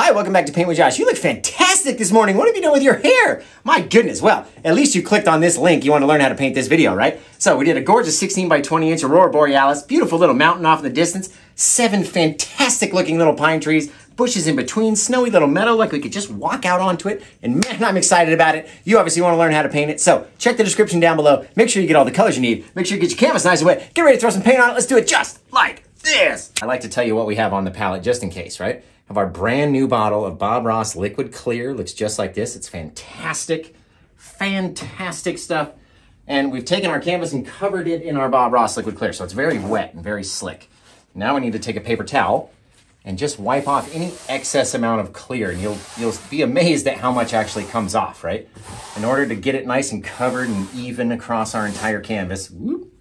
Hi, welcome back to Paint with Josh. You look fantastic this morning. What have you done with your hair? My goodness. Well, at least you clicked on this link. You want to learn how to paint this video, right? So we did a gorgeous 16 by 20 inch Aurora Borealis. Beautiful little mountain off in the distance. Seven fantastic looking little pine trees. Bushes in between. Snowy little meadow like we could just walk out onto it. And man, I'm excited about it. You obviously want to learn how to paint it. So check the description down below. Make sure you get all the colors you need. Make sure you get your canvas nice and wet. Get ready to throw some paint on it. Let's do it just like this. I like to tell you what we have on the palette just in case, right? Have our brand new bottle of Bob Ross Liquid Clear. Looks just like this. It's fantastic, fantastic stuff. And we've taken our canvas and covered it in our Bob Ross Liquid Clear. So it's very wet and very slick. Now we need to take a paper towel and just wipe off any excess amount of clear. And you'll, you'll be amazed at how much actually comes off, right? In order to get it nice and covered and even across our entire canvas, whoop,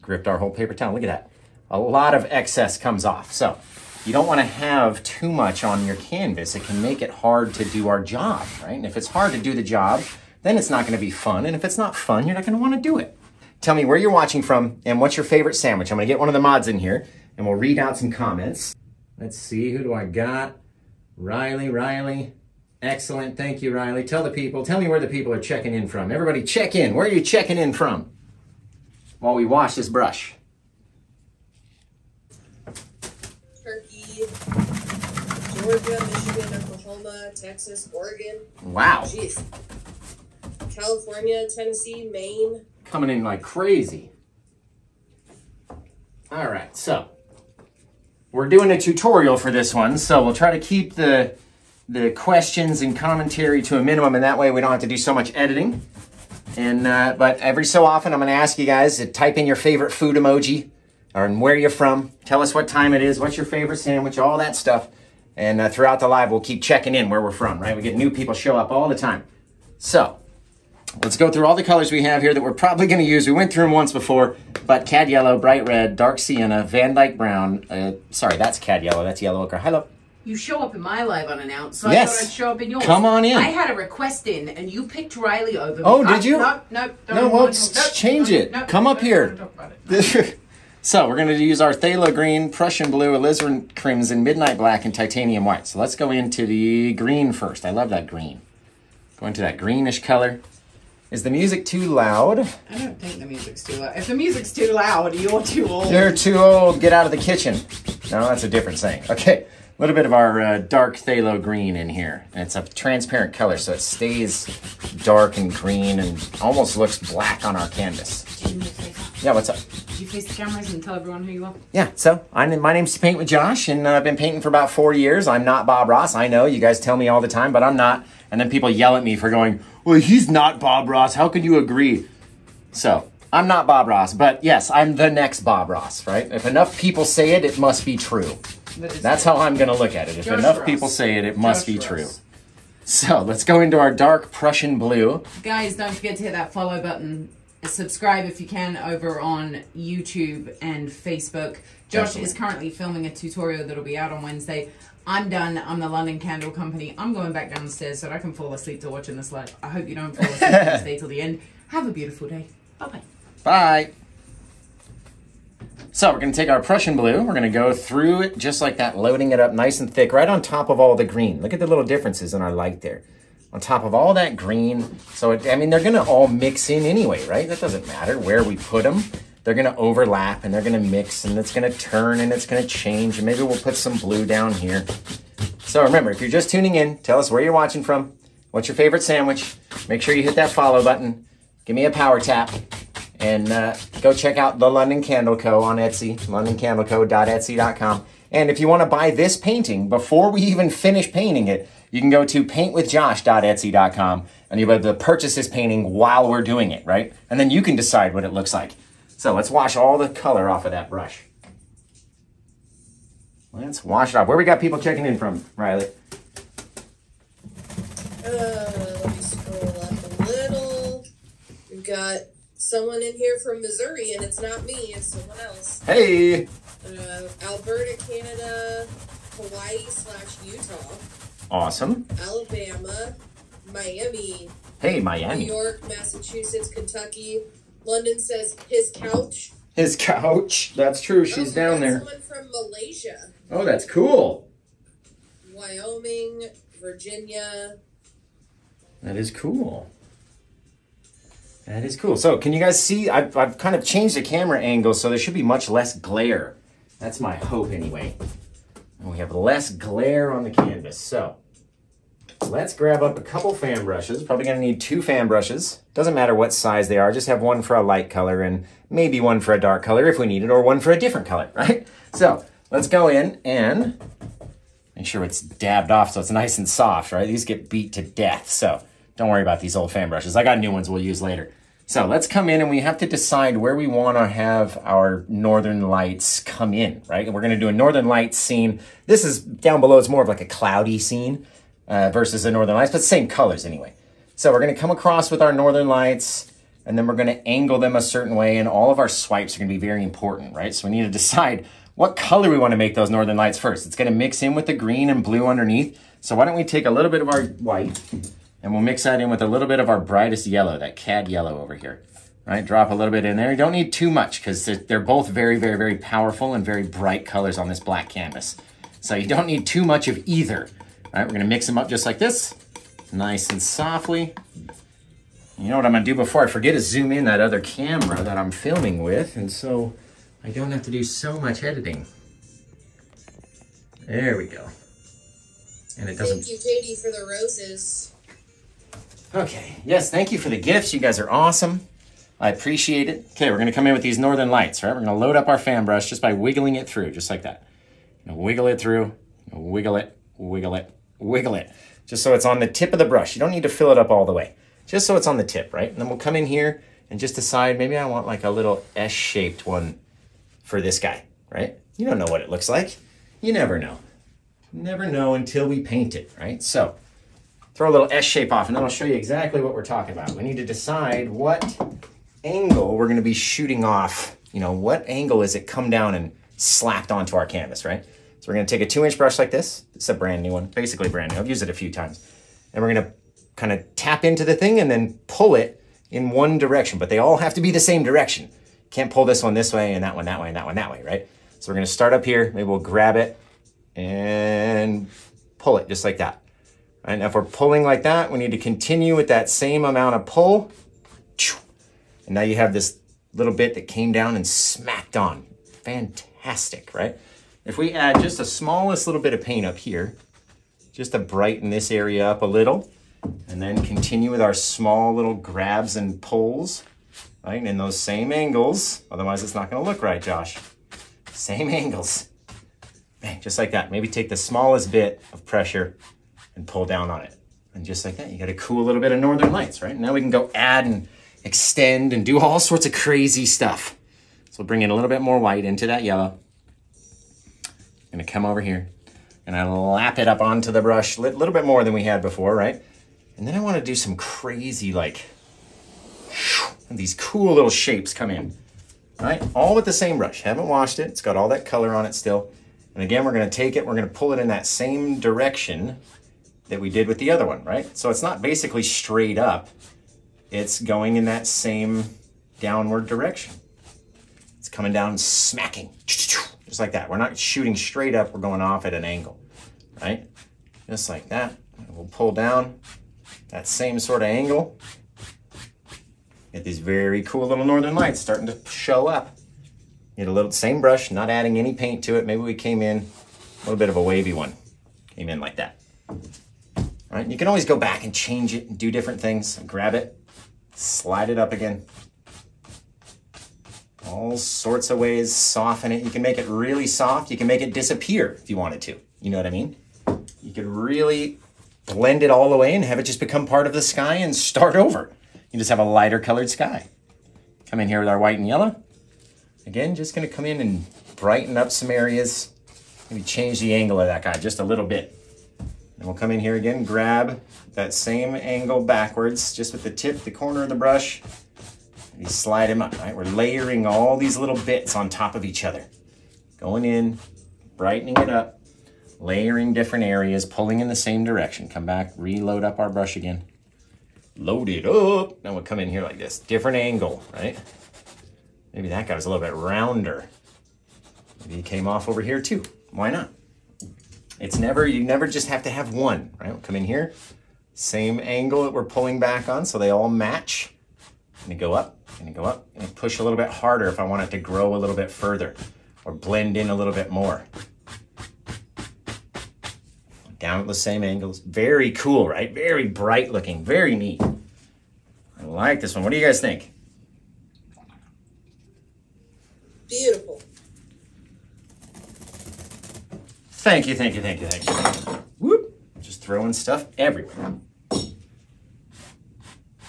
gripped our whole paper towel. Look at that. A lot of excess comes off. So you don't want to have too much on your canvas. It can make it hard to do our job, right? And if it's hard to do the job, then it's not going to be fun. And if it's not fun, you're not going to want to do it. Tell me where you're watching from and what's your favorite sandwich. I'm going to get one of the mods in here and we'll read out some comments. Let's see, who do I got? Riley, Riley. Excellent. Thank you, Riley. Tell the people, tell me where the people are checking in from. Everybody check in. Where are you checking in from? While we wash this brush. Georgia, Michigan, Oklahoma, Texas, Oregon. Wow. Jeez. California, Tennessee, Maine. Coming in like crazy. All right, so we're doing a tutorial for this one, so we'll try to keep the the questions and commentary to a minimum, and that way we don't have to do so much editing. And uh, but every so often, I'm going to ask you guys to type in your favorite food emoji, or where you're from. Tell us what time it is, what's your favorite sandwich, all that stuff. And uh, throughout the live, we'll keep checking in where we're from. Right? We get new people show up all the time. So let's go through all the colors we have here that we're probably going to use. We went through them once before, but cad yellow, bright red, dark sienna, Van Dyke brown. Uh, sorry, that's cad yellow. That's yellow ochre. Hello. You show up in my live unannounced, so Yes. I thought I'd show up in yours. Come on in. I had a request in, and you picked Riley over me. Oh, did I- you? No, no, don't No, well, wanna s- talk- change no, it. no, Come up don't here. wanna talk about it. so we're going to use our Phthalo green, Prussian blue, alizarin crimson, midnight black, and titanium white. So let's go into the green first. I love that green. Go into that greenish color. Is the music too loud? I don't think the music's too loud. If the music's too loud, you're too old. You're too old. Get out of the kitchen. No, that's a different saying. Okay, a little bit of our uh, dark phthalo green in here. And it's a transparent color, so it stays dark and green and almost looks black on our canvas. Can you face, Yeah, what's up? you face the cameras and tell everyone who you are? Yeah, so I'm, my name's Paint with Josh, and uh, I've been painting for about four years. I'm not Bob Ross. I know you guys tell me all the time, but I'm not. And then people yell at me for going, "Well, he's not Bob Ross. How can you agree?" So I'm not Bob Ross, but yes, I'm the next Bob Ross, right? If enough people say it, it must be true. That's how I'm going to look at it. If Josh enough Ross. people say it, it must Josh be Ross. true. So let's go into our dark Prussian blue. Guys, don't forget to hit that follow button. Subscribe if you can over on YouTube and Facebook. Josh Definitely. is currently filming a tutorial that'll be out on Wednesday. I'm done. I'm the London Candle Company. I'm going back downstairs so that I can fall asleep to watching this live. I hope you don't fall asleep and stay till the end. Have a beautiful day. Bye bye. Bye. So we're going to take our Prussian blue. We're going to go through it just like that, loading it up nice and thick, right on top of all the green. Look at the little differences in our light there. On top of all that green. So, it, I mean, they're to all mix in anyway, right? That doesn't matter where we put them. They're to overlap and they're to mix and it's to turn and it's to change. And maybe we'll put some blue down here. So remember, if you're just tuning in, tell us where you're watching from. What's your favorite sandwich? Make sure you hit that follow button. Give me a power tap. And uh, go check out the London Candle Co. on Etsy, londoncandleco.etsy.com. And if you want to buy this painting before we even finish painting it, you can go to paintwithjosh.etsy.com and you'll be able to purchase this painting while we're doing it, right? And then you can decide what it looks like. So let's wash all the color off of that brush. Let's wash it off. Where we got people checking in from, Riley? Uh, let me scroll up a little. We've got someone in here from Missouri, and it's not me, it's someone else. Hey! Uh, Alberta, Canada, Hawaii slash Utah, Awesome. Alabama, Miami, Hey, Miami. New York, Massachusetts, Kentucky. London says his couch. His couch. That's true. Oh, She's we down there. Someone from Malaysia. Oh, that's cool. Wyoming, Virginia. That is cool. That is cool. So can you guys see, I've, I've kind of changed the camera angle so there should be much less glare. That's my hope anyway. And we have less glare on the canvas. So let's grab up a couple fan brushes. Probably gonna need two fan brushes. Doesn't matter what size they are, just have one for a light color and maybe one for a dark color if we need it, or one for a different color, right? So let's go in and make sure it's dabbed off so it's nice and soft, right? These get beat to death, so don't worry about these old fan brushes. I got new ones we'll use later. So let's come in and we have to decide where we want to have our northern lights come in, right? And we're going to do a northern lights scene. This is down below. It's more of like a cloudy scene uh, versus the northern lights, but same colors anyway. So we're going to come across with our northern lights and then we're going to angle them a certain way and all of our swipes are going to be very important, right? So we need to decide what color we want to make those northern lights first. It's going to mix in with the green and blue underneath. So why don't we take a little bit of our white and we'll mix that in with a little bit of our brightest yellow, that cad yellow over here. Right, drop a little bit in there. You don't need too much because they're both very, very, very powerful and very bright colors on this black canvas. So you don't need too much of either. All right, we're gonna mix them up just like this, nice and softly. You know what I'm gonna do before I forget to zoom in that other camera that I'm filming with, and so I don't have to do so much editing. There we go. And it doesn't. Thank you, JD, for the roses. Okay, yes, thank you for the gifts. You guys are awesome. I appreciate it. Okay, we're gonna come in with these northern lights, right? We're gonna load up our fan brush just by wiggling it through, just like that. You know, wiggle it through, wiggle it, wiggle it, wiggle it. Just so it's on the tip of the brush. You don't need to fill it up all the way. Just so it's on the tip, right? And then we'll come in here and just decide, maybe I want like a little S-shaped one for this guy, right? You don't know what it looks like. You never know. Never know until we paint it, right? So, throw a little S shape off and then I'll show you exactly what we're talking about. We need to decide what angle we're gonna be shooting off. You know, what angle is it come down and slapped onto our canvas, right? So we're gonna take a two inch brush like this. It's a brand new one, basically brand new. I've used it a few times. And we're gonna kind of tap into the thing and then pull it in one direction, but they all have to be the same direction. Can't pull this one this way and that one that way and that one that way, right? So we're gonna start up here, maybe we'll grab it and pull it just like that. And if we're pulling like that, we need to continue with that same amount of pull. And now you have this little bit that came down and smacked on. Fantastic, right? If we add just the smallest little bit of paint up here, just to brighten this area up a little, and then continue with our small little grabs and pulls, right? In those same angles, otherwise it's not gonna look right, Josh. Same angles. Bang, just like that. Maybe take the smallest bit of pressure and pull down on it. And just like that, you got a cool little bit of northern lights, right? Now we can go add and extend and do all sorts of crazy stuff. So we'll bring in a little bit more white into that yellow. I'm gonna come over here and I lap it up onto the brush a little bit more than we had before, right? And then I wanna do some crazy like, these cool little shapes come in, right? All with the same brush, haven't washed it. It's got all that color on it still. And again, we're gonna take it, we're gonna pull it in that same direction that we did with the other one, right? So it's not basically straight up. It's going in that same downward direction. It's coming down smacking, just like that. We're not shooting straight up, we're going off at an angle, right? Just like that. We'll pull down that same sort of angle. Get these very cool little northern lights starting to show up. Get a little same brush, not adding any paint to it. Maybe we came in a little bit of a wavy one. Came in like that. Right? You can always go back and change it and do different things. Grab it, slide it up again. All sorts of ways, soften it. You can make it really soft. You can make it disappear if you wanted to. You know what I mean? You could really blend it all the way and have it just become part of the sky and start over. You just have a lighter colored sky. Come in here with our white and yellow. Again, just gonna come in and brighten up some areas. Maybe change the angle of that guy just a little bit. And we'll come in here again, grab that same angle backwards, just with the tip, the corner of the brush, and you slide him up, right? We're layering all these little bits on top of each other. Going in, brightening it up, layering different areas, pulling in the same direction. Come back, reload up our brush again. Load it up. Now we'll come in here like this. Different angle, right? Maybe that guy was a little bit rounder. Maybe he came off over here too. Why not? It's never, you never just have to have one, right? Come in here, same angle that we're pulling back on so they all match. And you go up, and you go up, and push a little bit harder if I want it to grow a little bit further or blend in a little bit more. Down at the same angles. Very cool, right? Very bright looking, very neat. I like this one. What do you guys think? Thank you, thank you, thank you, thank you. Whoop. Just throwing stuff everywhere.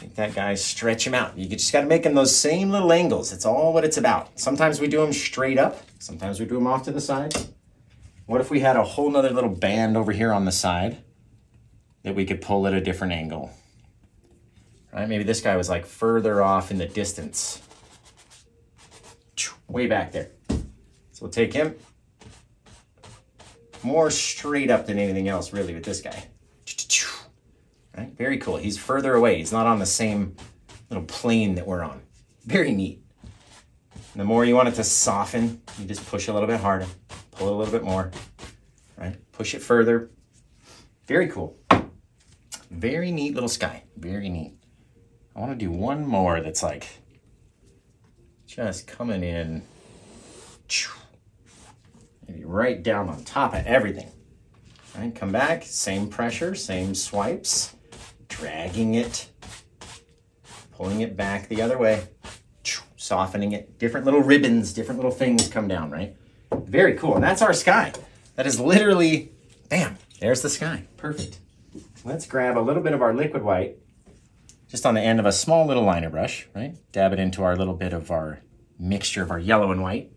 Make that guy stretch him out. You just got to make him those same little angles. It's all what it's about. Sometimes we do them straight up. Sometimes we do them off to the side. What if we had a whole nother little band over here on the side that we could pull at a different angle? Right? Maybe this guy was like further off in the distance. Way back there. So we'll take him, more straight up than anything else, really, with this guy. Right? Very cool. He's further away. He's not on the same little plane that we're on. Very neat. The more you want it to soften, you just push a little bit harder, pull it a little bit more, right? Push it further. Very cool. Very neat little sky. Very neat. I want to do one more that's like just coming in maybe right down on top of everything. All right, come back, same pressure, same swipes, dragging it, pulling it back the other way, softening it. Different little ribbons, different little things come down, right? Very cool. And that's our sky. That is literally, bam, there's the sky. Perfect. Let's grab a little bit of our liquid white just on the end of a small little liner brush, right? Dab it into our little bit of our mixture of our yellow and white.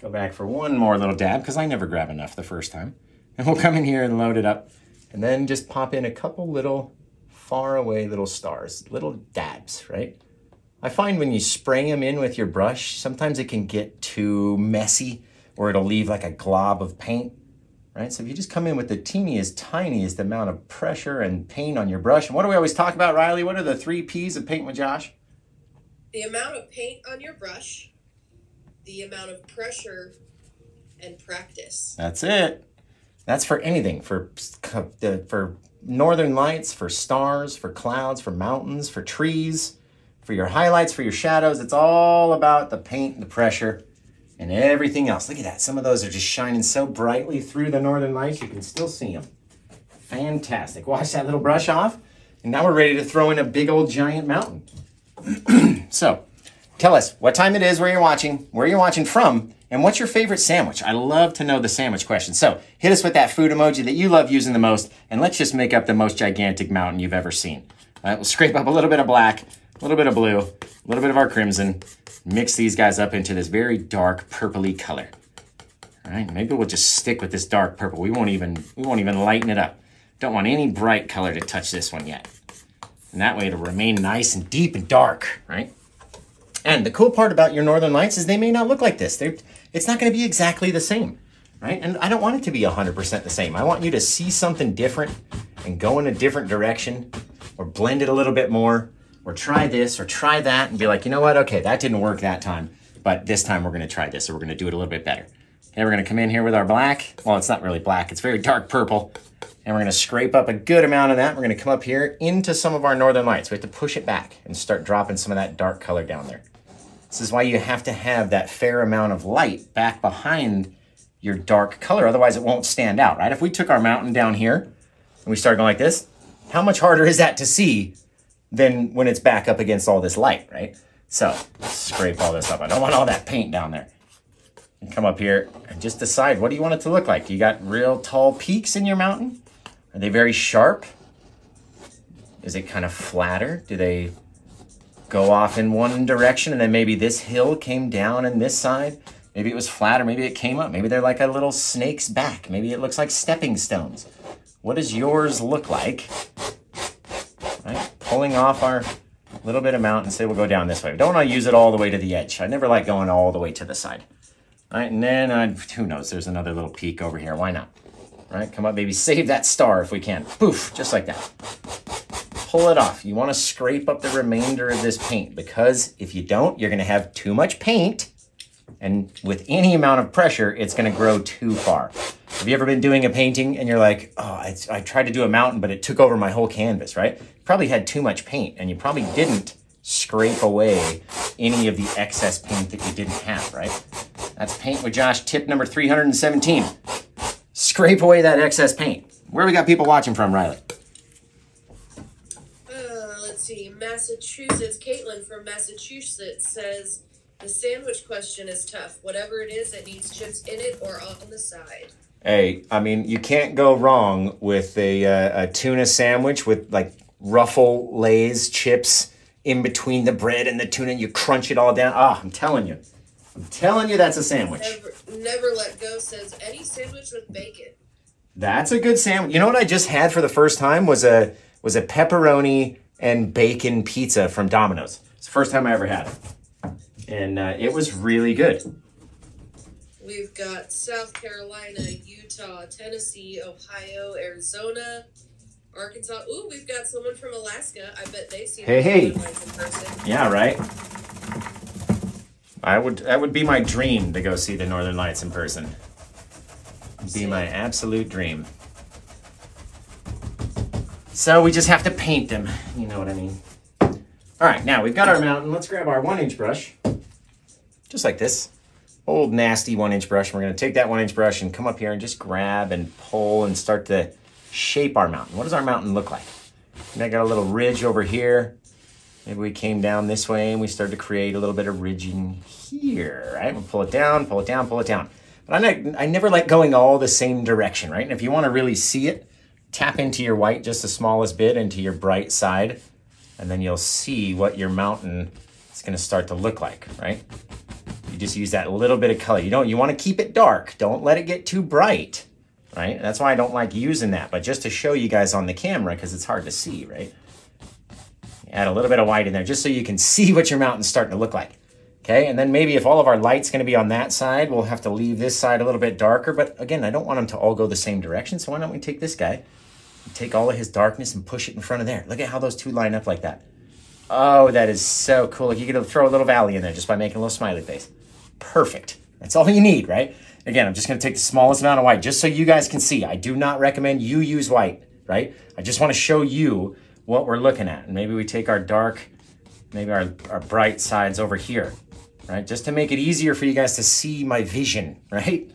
Go back for one more little dab because I never grab enough the first time. And we'll come in here and load it up and then just pop in a couple little far away little stars, little dabs, right? I find when you spray them in with your brush, sometimes it can get too messy or it'll leave like a glob of paint, right? So if you just come in with the teeniest, tiniest amount of pressure and paint on your brush, and what do we always talk about, Riley? What are the three P's of paint with Josh? The amount of paint on your brush, the amount of pressure and practice. That's it. That's for anything for for northern lights, for stars, for clouds, for mountains, for trees, for your highlights, for your shadows. It's all about the paint, and the pressure, and everything else. Look at that. Some of those are just shining so brightly through the northern lights, you can still see them. Fantastic. Wash that little brush off, and now we're ready to throw in a big old giant mountain. so, Tell us what time it is, where you're watching, where you're watching from, and what's your favorite sandwich? I love to know the sandwich question. So hit us with that food emoji that you love using the most, and let's just make up the most gigantic mountain you've ever seen. All right, we'll scrape up a little bit of black, a little bit of blue, a little bit of our crimson, mix these guys up into this very dark purpley color. All right, maybe we'll just stick with this dark purple. We won't even we won't even lighten it up. Don't want any bright color to touch this one yet. And that way it'll remain nice and deep and dark, right? And the cool part about your northern lights is they may not look like this. They're, it's not going to be exactly the same, right? And I don't want it to be 100% the same. I want you to see something different and go in a different direction or blend it a little bit more or try this or try that and be like, you know what? Okay, that didn't work that time, but this time we're going to try this or we're going to do it a little bit better. Okay, we're going to come in here with our black. Well, it's not really black. It's very dark purple. And we're going to scrape up a good amount of that. We're going to come up here into some of our northern lights. We have to push it back and start dropping some of that dark color down there. This is why you have to have that fair amount of light back behind your dark color. Otherwise, it won't stand out, right? If we took our mountain down here and we started going like this, how much harder is that to see than when it's back up against all this light, right? So scrape all this up. I don't want all that paint down there. And come up here and just decide what do you want it to look like? You got real tall peaks in your mountain? Are they very sharp? Is it kind of flatter? Do they go off in one direction and then maybe this hill came down in this side. Maybe it was flat or maybe it came up. Maybe they're like a little snake's back. Maybe it looks like stepping stones. What does yours look like? Right? Pulling off our little bit of mountain, say we'll go down this way. Don't want to use it all the way to the edge. I never like going all the way to the side. All right, and then uh, who knows? There's another little peak over here. Why not? All right, come up, maybe save that star if we can. Poof, just like that pull it off. You want to scrape up the remainder of this paint because if you don't, you're going to have too much paint And with any amount of pressure, it's gonna grow too far. Have you ever been doing a painting and you're like, oh, I, I tried to do a mountain, but it took over my whole canvas, right? Probably had too much paint and you probably didn't scrape away any of the excess paint that you didn't have, right? That's Paint with Josh tip number 317. Scrape away that excess paint. Where we got people watching from, Riley? See. Massachusetts. Caitlin from Massachusetts says the sandwich question is tough. Whatever it is, it needs chips in it or on the side. Hey, I mean, you can't go wrong with a, uh, a tuna sandwich with like ruffle lays chips in between the bread and the tuna. And you crunch it all down. Ah, oh, I'm telling you. I'm telling you, that's a sandwich. Never, never let go says any sandwich with bacon. That's a good sandwich. You know what I just had for the first time was a was a pepperoni and bacon pizza from Domino's. It's the first time I ever had it, and uh, it was really good. We've got South Carolina, Utah, Tennessee, Ohio, Arizona, Arkansas. Ooh, we've got someone from Alaska. I bet they see hey, hey. in. Yeah, right. I would that would be my dream to go see the Northern Lights in person. It'd be my absolute dream. So we just have to paint them. You know what I mean. All right, now we've got our mountain. Let's grab our one inch brush. Just like this. Old nasty one inch brush. We're gonna take that one inch brush and come up here and just grab and pull and start to shape our mountain. What does our mountain look like? And I got a little ridge over here. Maybe we came down this way and we started to create a little bit of ridging here, right? We'll pull it down, pull it down, pull it down. But I, I never like going all the same direction, right? And if you want to really see it, tap into your white just the smallest bit into your bright side, and then you'll see what your mountain is going to start to look like, right? You just use that little bit of color. You don't. You want to keep it dark. Don't let it get too bright, right? That's why I don't like using that. But just to show you guys on the camera, because it's hard to see, right? Add a little bit of white in there just so you can see what your mountain's starting to look like. Okay, and then maybe if all of our light's gonna be on that side, we'll have to leave this side a little bit darker. But again, I don't want them to all go the same direction. So why don't we take this guy, take all of his darkness and push it in front of there. Look at how those two line up like that. Oh, that is so cool. Like you could throw a little valley in there just by making a little smiley face. Perfect. That's all you need, right? Again, I'm just gonna take the smallest amount of white just so you guys can see. I do not recommend you use white, right? I just wanna show you what we're looking at. And maybe we take our dark, maybe our, our bright sides over here right? Just to make it easier for you guys to see my vision, right?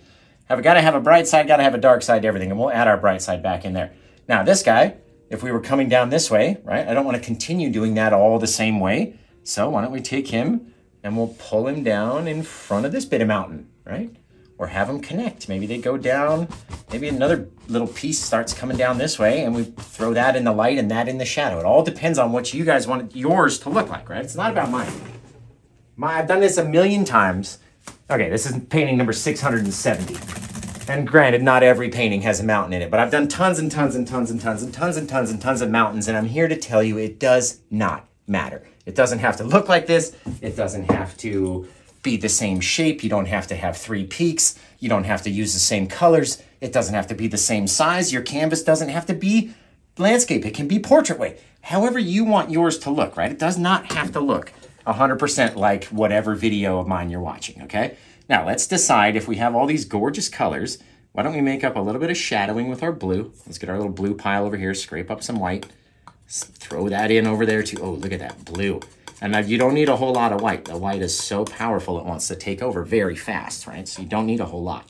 Have got to have a bright side, got to have a dark side to everything, and we'll add our bright side back in there. Now, this guy, if we were coming down this way, right? I don't want to continue doing that all the same way. So why don't we take him and we'll pull him down in front of this bit of mountain, right? Or have them connect. Maybe they go down, maybe another little piece starts coming down this way and we throw that in the light and that in the shadow. It all depends on what you guys want yours to look like, right? It's not about mine. My, I've done this a million times. Okay, this is painting number 670. And granted, not every painting has a mountain in it, but I've done tons and tons and tons and tons and tons and tons and tons of mountains, and I'm here to tell you it does not matter. It doesn't have to look like this. It doesn't have to be the same shape. You don't have to have three peaks. You don't have to use the same colors. It doesn't have to be the same size. Your canvas doesn't have to be landscape. It can be portrait way. However you want yours to look, right? It does not have to look 100% like whatever video of mine you're watching, okay? Now, let's decide if we have all these gorgeous colors, why don't we make up a little bit of shadowing with our blue? Let's get our little blue pile over here, scrape up some white, throw that in over there too. Oh, look at that blue. And now you don't need a whole lot of white. The white is so powerful it wants to take over very fast, right? So you don't need a whole lot.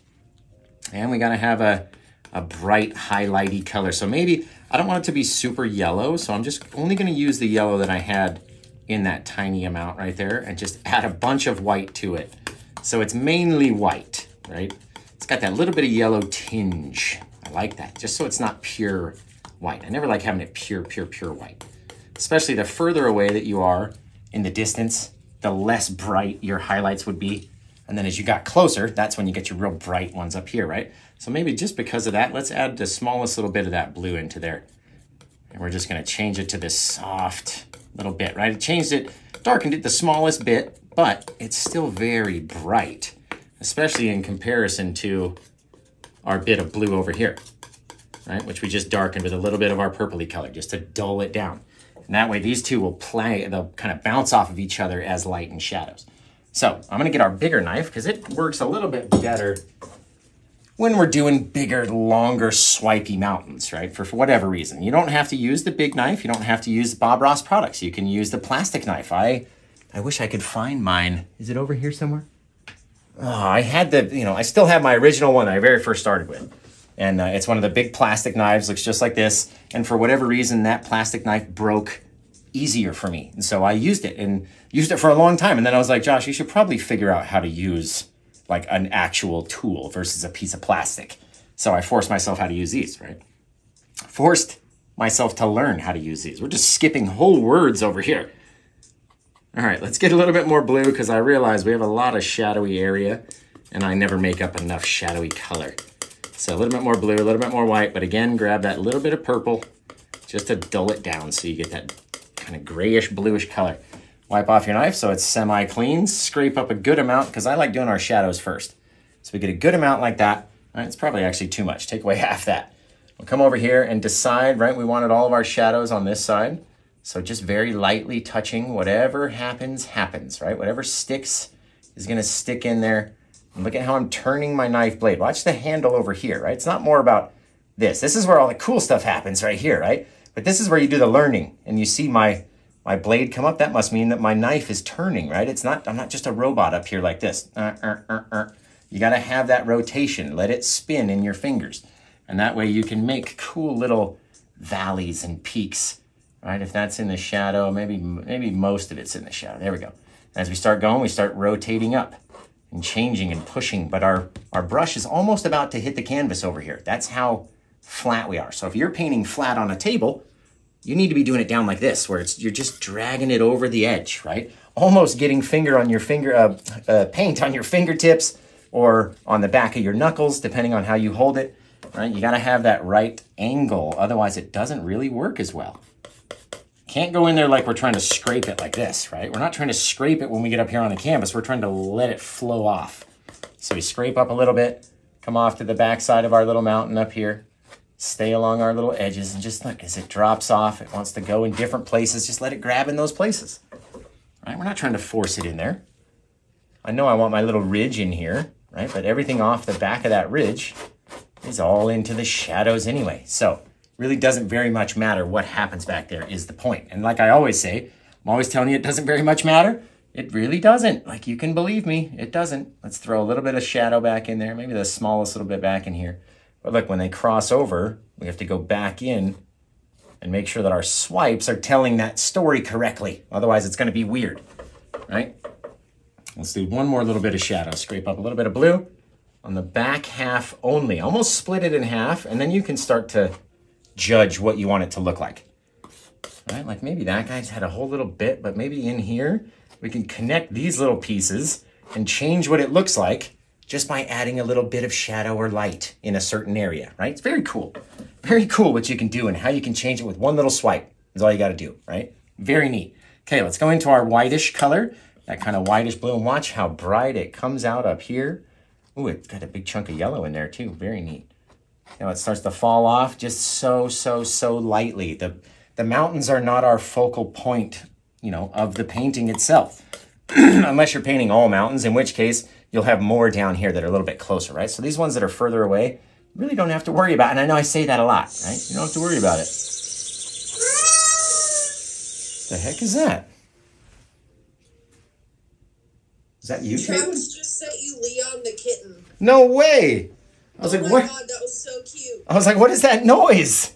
And we gotta have a, a bright highlighty color. So maybe, I don't want it to be super yellow, so I'm just only gonna use the yellow that I had in that tiny amount right there and just add a bunch of white to it. So it's mainly white, right? It's got that little bit of yellow tinge. I like that, just so it's not pure white. I never like having it pure, pure, pure white. Especially the further away that you are in the distance, the less bright your highlights would be. And then as you got closer, that's when you get your real bright ones up here, right? So maybe just because of that, let's add the smallest little bit of that blue into there. And we're just gonna change it to this soft, little bit, right? It changed it, darkened it the smallest bit, but it's still very bright, especially in comparison to our bit of blue over here, right? Which we just darkened with a little bit of our purpley color just to dull it down. And that way these two will play, they'll kind of bounce off of each other as light and shadows. So I'm gonna get our bigger knife because it works a little bit better when we're doing bigger, longer, swipey mountains, right? For, for whatever reason. You don't have to use the big knife. You don't have to use Bob Ross products. You can use the plastic knife. I, I wish I could find mine. Is it over here somewhere? Oh, I had the, you know, I still have my original one I very first started with. And uh, it's one of the big plastic knives, looks just like this. And for whatever reason, that plastic knife broke easier for me. And so I used it and used it for a long time. And then I was like, Josh, you should probably figure out how to use like an actual tool versus a piece of plastic. So I forced myself how to use these, right? Forced myself to learn how to use these. We're just skipping whole words over here. All right, let's get a little bit more blue because I realize we have a lot of shadowy area and I never make up enough shadowy color. So a little bit more blue, a little bit more white, but again, grab that little bit of purple just to dull it down so you get that kind of grayish bluish color. Wipe off your knife so it's semi-clean. Scrape up a good amount because I like doing our shadows first. So we get a good amount like that. Right, it's probably actually too much. Take away half that. We'll come over here and decide, right, we wanted all of our shadows on this side. So just very lightly touching, whatever happens, happens, right? Whatever sticks is gonna stick in there. And look at how I'm turning my knife blade. Watch the handle over here, right? It's not more about this. This is where all the cool stuff happens right here, right? But this is where you do the learning and you see my my blade come up, that must mean that my knife is turning, right? It's not, I'm not just a robot up here like this. Uh, uh, uh, uh. you gotta have that rotation. Let it spin in your fingers. And that way you can make cool little valleys and peaks, right? If that's in the shadow, maybe, maybe most of it's in the shadow. There we go. As we start going, we start rotating up and changing and pushing, but our, our brush is almost about to hit the canvas over here. That's how flat we are. So if you're painting flat on a table, you need to be doing it down like this, where it's you're just dragging it over the edge, right? Almost getting finger on your finger, uh, uh, paint on your fingertips or on the back of your knuckles, depending on how you hold it, right? You gotta have that right angle, otherwise it doesn't really work as well. Can't go in there like we're trying to scrape it like this, right? We're not trying to scrape it when we get up here on the canvas, we're trying to let it flow off. So we scrape up a little bit, come off to the back side of our little mountain up here, stay along our little edges and just look as it drops off. It wants to go in different places. Just let it grab in those places. Right? We're not trying to force it in there. I know I want my little ridge in here, right? But everything off the back of that ridge is all into the shadows anyway. So really doesn't very much matter what happens back there is the point. And like I always say, I'm always telling you it doesn't very much matter. It really doesn't. Like you can believe me, it doesn't. Let's throw a little bit of shadow back in there, maybe the smallest little bit back in here. But look, when they cross over, we have to go back in and make sure that our swipes are telling that story correctly. Otherwise, it's going to be weird, right? Let's do one more little bit of shadow. Scrape up a little bit of blue on the back half only. Almost split it in half, and then you can start to judge what you want it to look like. Right? Like maybe that guy's had a whole little bit, but maybe in here, we can connect these little pieces and change what it looks like just by adding a little bit of shadow or light in a certain area, right? It's very cool. Very cool what you can do and how you can change it with one little swipe is all you got to do, right? Very neat. Okay, let's go into our whitish color, that kind of whitish blue, and watch how bright it comes out up here. Ooh, it's got a big chunk of yellow in there too. Very neat. Now it starts to fall off just so, so, so lightly. The, the mountains are not our focal point, you know, of the painting itself. Unless you're painting all mountains, in which case you'll have more down here that are a little bit closer, right? So these ones that are further away, really don't have to worry about. And I know I say that a lot, right? You don't have to worry about it. The heck is that? Is that you, Travis just sent you Leon the kitten. No way! I was oh like, my what? god, that was so cute. I was like, what is that noise?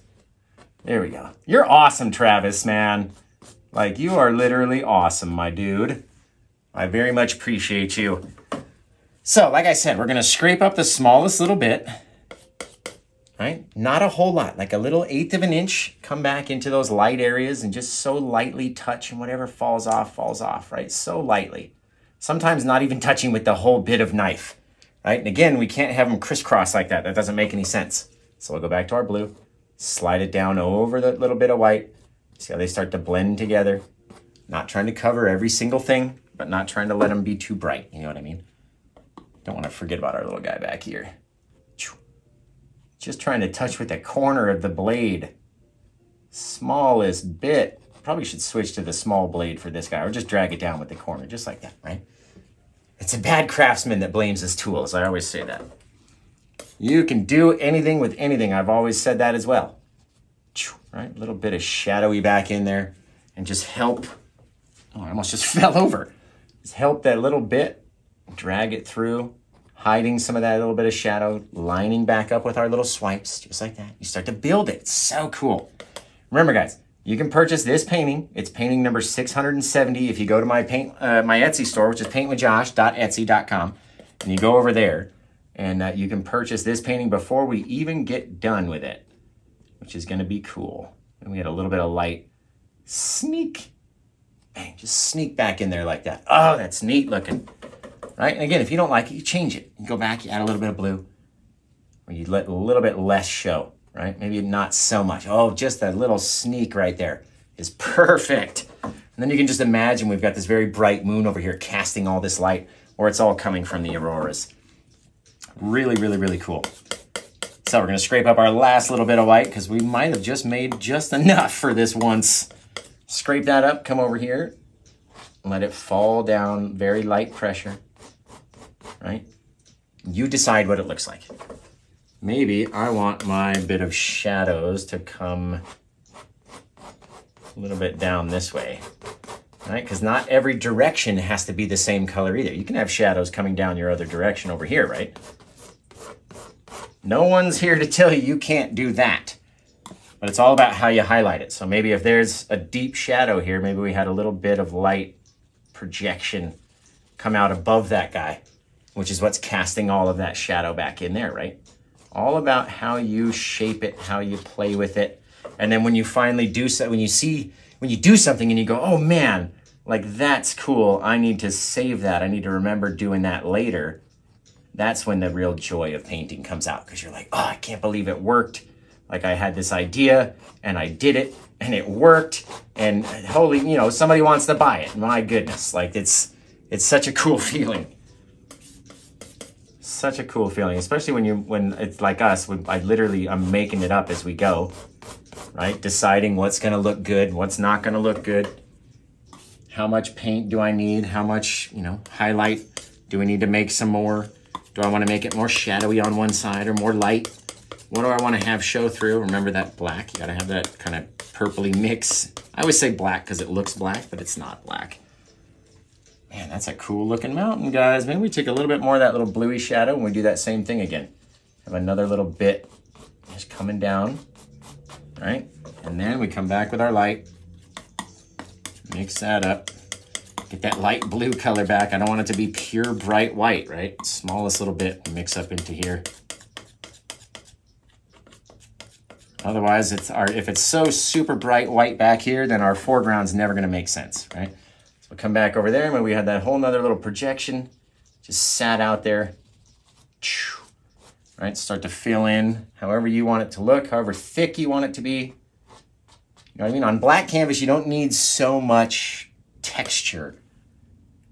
There we go. You're awesome, Travis, man. Like, you are literally awesome, my dude. I very much appreciate you. So, like I said, we're going to scrape up the smallest little bit, right? Not a whole lot, like a little eighth of an inch. Come back into those light areas and just so lightly touch and whatever falls off, falls off, right? So lightly. Sometimes not even touching with the whole bit of knife, right? And again, we can't have them crisscross like that. That doesn't make any sense. So we'll go back to our blue, slide it down over the little bit of white. See how they start to blend together? Not trying to cover every single thing, but not trying to let them be too bright. You know what I mean? Don't want to forget about our little guy back here. Just trying to touch with the corner of the blade. Smallest bit. Probably should switch to the small blade for this guy or just drag it down with the corner, just like that, right? It's a bad craftsman that blames his tools. I always say that. You can do anything with anything. I've always said that as well. Right? A little bit of shadowy back in there and just help. Oh, I almost just fell over. Just help that little bit, drag it through, hiding some of that little bit of shadow, lining back up with our little swipes, just like that. You start to build it. It's so cool. Remember, guys, you can purchase this painting. It's painting number 670. If you go to my paint, uh, my Etsy store, which is paintwithjosh.etsy.com, and you go over there, and uh, you can purchase this painting before we even get done with it, which is going to be cool. And we had a little bit of light sneak, bang, just sneak back in there like that. Oh, that's neat looking, right? And again, if you don't like it, you change it. You go back, you add a little bit of blue, or you let a little bit less show right? Maybe not so much. Oh, just that little sneak right there is perfect. And then you can just imagine we've got this very bright moon over here casting all this light, or it's all coming from the auroras. Really, really, really cool. So we're gonna scrape up our last little bit of white because we might have just made just enough for this once. Scrape that up, come over here, let it fall down, very light pressure, right? You decide what it looks like maybe I want my bit of shadows to come a little bit down this way, right? Because not every direction has to be the same color either. You can have shadows coming down your other direction over here, right? No one's here to tell you you can't do that. But it's all about how you highlight it. So maybe if there's a deep shadow here, maybe we had a little bit of light projection come out above that guy, which is what's casting all of that shadow back in there, right? All about how you shape it, how you play with it. And then when you finally do so, when you see, when you do something and you go, oh man, like that's cool. I need to save that. I need to remember doing that later. That's when the real joy of painting comes out because you're like, oh, I can't believe it worked. Like I had this idea and I did it and it worked and holy, you know, somebody wants to buy it. My goodness, like it's, it's such a cool feeling such a cool feeling, especially when you when it's like us. When I literally I'm making it up as we go, right? Deciding what's gonna look good, what's not gonna look good. How much paint do I need? How much you know highlight do we need to make some more? Do I want to make it more shadowy on one side or more light? What do I want to have show through? Remember that black? You gotta have that kind of purpley mix. I always say black because it looks black, but it's not black. Man, that's a cool looking mountain, guys. Maybe we take a little bit more of that little bluey shadow and we do that same thing again. Have another little bit just coming down, right? And then we come back with our light, mix that up, get that light blue color back. I don't want it to be pure bright white, right? Smallest little bit, mix up into here. Otherwise, it's our, if it's so super bright white back here, then our foreground's never gonna make sense, right? We'll come back over there and we had that whole nother little projection just sat out there. Right, start to fill in however you want it to look, however thick you want it to be. You know what I mean? On black canvas, you don't need so much texture.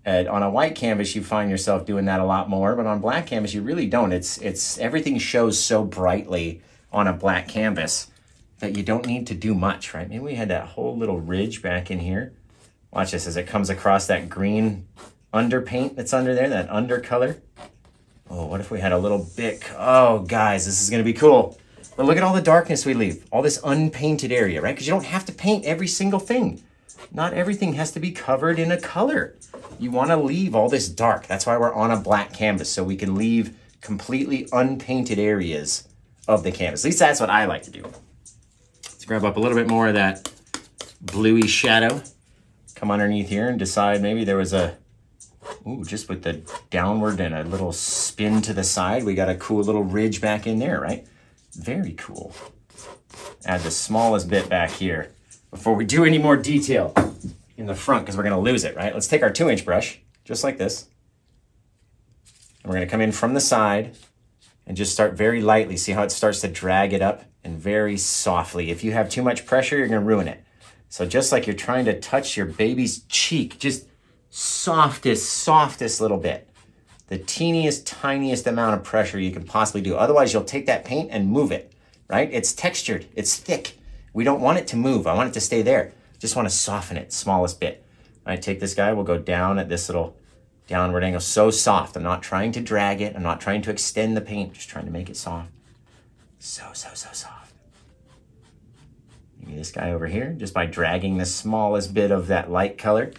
And on a white canvas, you find yourself doing that a lot more, but on black canvas, you really don't. It's, it's, everything shows so brightly on a black canvas that you don't need to do much, right? Maybe we had that whole little ridge back in here. Watch this as it comes across that green underpaint that's under there, that undercolor. Oh, what if we had a little bit? Oh, guys, this is going to be cool. But look at all the darkness we leave, all this unpainted area, right? Because you don't have to paint every single thing. Not everything has to be covered in a color. You want to leave all this dark. That's why we're on a black canvas, so we can leave completely unpainted areas of the canvas. At least that's what I like to do. Let's grab up a little bit more of that bluey shadow come underneath here and decide maybe there was a, ooh, just with the downward and a little spin to the side, we got a cool little ridge back in there, right? Very cool. Add the smallest bit back here before we do any more detail in the front because we're going to lose it, right? Let's take our two inch brush, just like this. And we're going to come in from the side and just start very lightly. See how it starts to drag it up and very softly. If you have too much pressure, you're going to ruin it. So just like you're trying to touch your baby's cheek, just softest, softest little bit. The teeniest, tiniest amount of pressure you can possibly do. Otherwise, you'll take that paint and move it, right? It's textured, it's thick. We don't want it to move. I want it to stay there. Just want to soften it, smallest bit. I take this guy, we'll go down at this little downward angle, so soft. I'm not trying to drag it. I'm not trying to extend the paint, just trying to make it soft. So, so, so soft. This guy over here, just by dragging the smallest bit of that light color,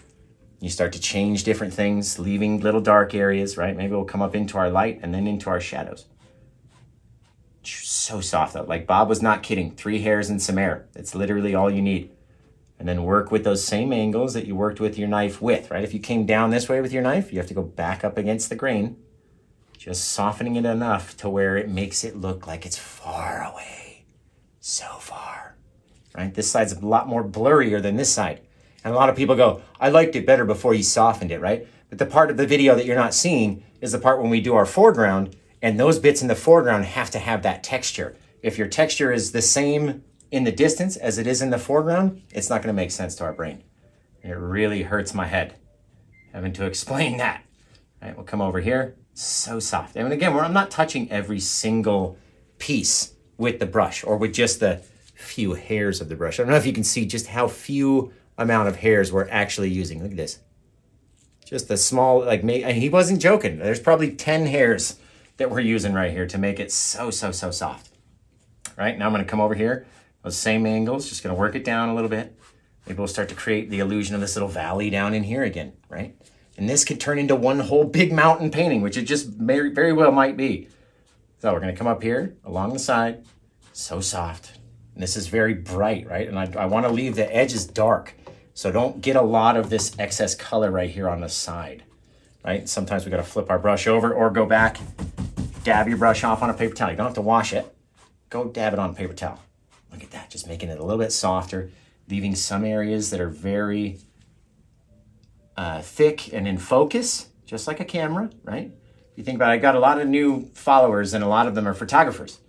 you start to change different things, leaving little dark areas, right? Maybe we'll come up into our light and then into our shadows. So soft though. Like Bob was not kidding. Three hairs and some air. That's literally all you need. And then work with those same angles that you worked with your knife with, right? If you came down this way with your knife, you have to go back up against the grain, just softening it enough to where it makes it look like it's far away. So far, right? This side's a lot more blurrier than this side. And a lot of people go, I liked it better before you softened it, right? But the part of the video that you're not seeing is the part when we do our foreground, and those bits in the foreground have to have that texture. If your texture is the same in the distance as it is in the foreground, it's not going to make sense to our brain. It really hurts my head having to explain that. All right, we'll come over here. So soft. And again, I'm not touching every single piece with the brush or with just the few hairs of the brush. I don't know if you can see just how few amount of hairs we're actually using. Look at this. Just a small, like, and he wasn't joking. There's probably 10 hairs that we're using right here to make it so, so, so soft. Right, now I'm gonna come over here, those same angles, just gonna work it down a little bit. Maybe we'll start to create the illusion of this little valley down in here again, right? And this could turn into one whole big mountain painting, which it just very, very well might be. So we're gonna come up here along the side, so soft. And this is very bright, right? And I, I wanna leave the edges dark. So don't get a lot of this excess color right here on the side, right? Sometimes we gotta flip our brush over or go back, dab your brush off on a paper towel. You don't have to wash it. Go dab it on a paper towel. Look at that, just making it a little bit softer, leaving some areas that are very uh, thick and in focus, just like a camera, right? If you think about it, I got a lot of new followers and a lot of them are photographers.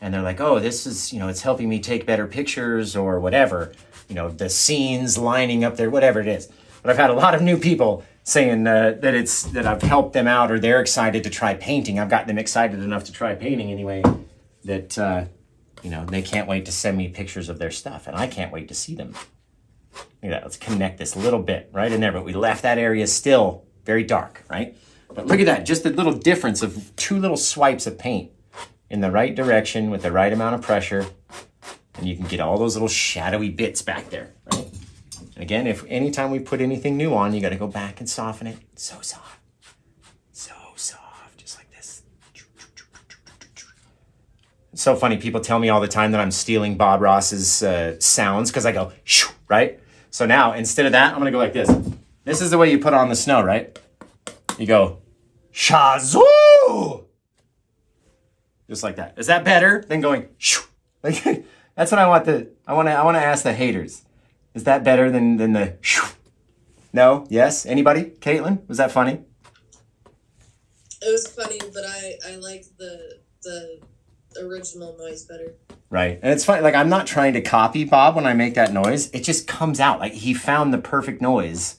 And they're like, oh, this is, you know, it's helping me take better pictures or whatever you know, the scenes lining up there, whatever it is. But I've had a lot of new people saying uh, that it's that I've helped them out or they're excited to try painting. I've gotten them excited enough to try painting anyway that uh, you know they can't wait to send me pictures of their stuff, and I can't wait to see them. Look at that. Let's connect this little bit right in there, but we left that area still very dark, right? But look at that, just the little difference of two little swipes of paint in the right direction with the right amount of pressure and you can get all those little shadowy bits back there, right? And again, if anytime we put anything new on, you got to go back and soften it. So soft. So soft, just like this. It's so funny. People tell me all the time that I'm stealing Bob Ross's uh, sounds because I go, shoo, right? So now, instead of that, I'm to go like this. This is the way you put on the snow, right? You go, shazoo! Just like that. Is that better than going, shoo? Like, that's what I want to. I want to. I want to ask the haters. Is that better than than the? No. Yes. Anybody? Caitlin, was that funny? It was funny, but I I like the the original noise better. Right. And it's funny, like I'm not trying to copy Bob when I make that noise. It just comes out. Like he found the perfect noise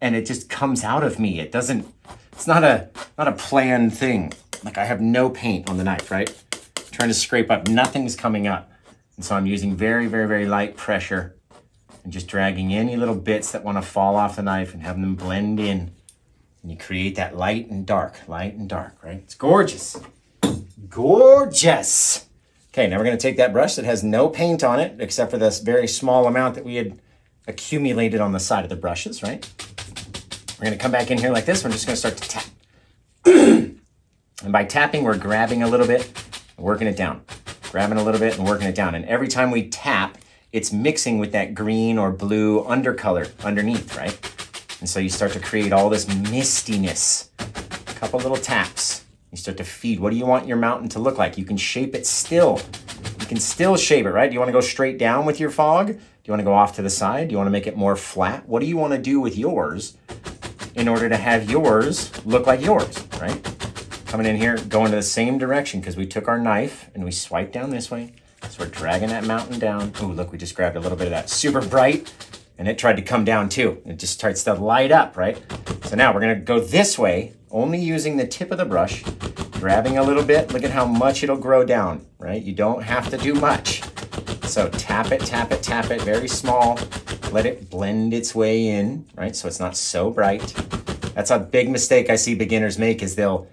and it just comes out of me. It doesn't it's not a not a planned thing. Like I have no paint on the knife, right? I'm trying to scrape up, nothing's coming up. And so I'm using very, very, very light pressure and just dragging any little bits that want to fall off the knife and having them blend in. And you create that light and dark, light and dark, right? It's gorgeous. Gorgeous. Okay, now we're going to take that brush that has no paint on it, except for this very small amount that we had accumulated on the side of the brushes, right? We're going to come back in here like this. We're just to start to tap. and by tapping, we're grabbing a little bit and working it down grabbing a little bit and working it down. And every time we tap, it's mixing with that green or blue undercolor underneath, right? And so you start to create all this mistiness. A couple little taps. You start to feed. What do you want your mountain to look like? You can shape it still. You can still shape it, right? Do you want to go straight down with your fog? Do you want to go off to the side? Do you want to make it more flat? What do you want to do with yours in order to have yours look like yours, right? Coming in here, going to the same direction because we took our knife and we swiped down this way. So we're dragging that mountain down. Oh, look, we just grabbed a little bit of that super bright and it tried to come down too. It just starts to light up, right? So now we're gonna go this way, only using the tip of the brush, grabbing a little bit. Look at how much it'll grow down, right? You don't have to do much. So tap it, tap it, tap it, very small. Let it blend its way in, right? So it's not so bright. That's a big mistake I see beginners make is they'll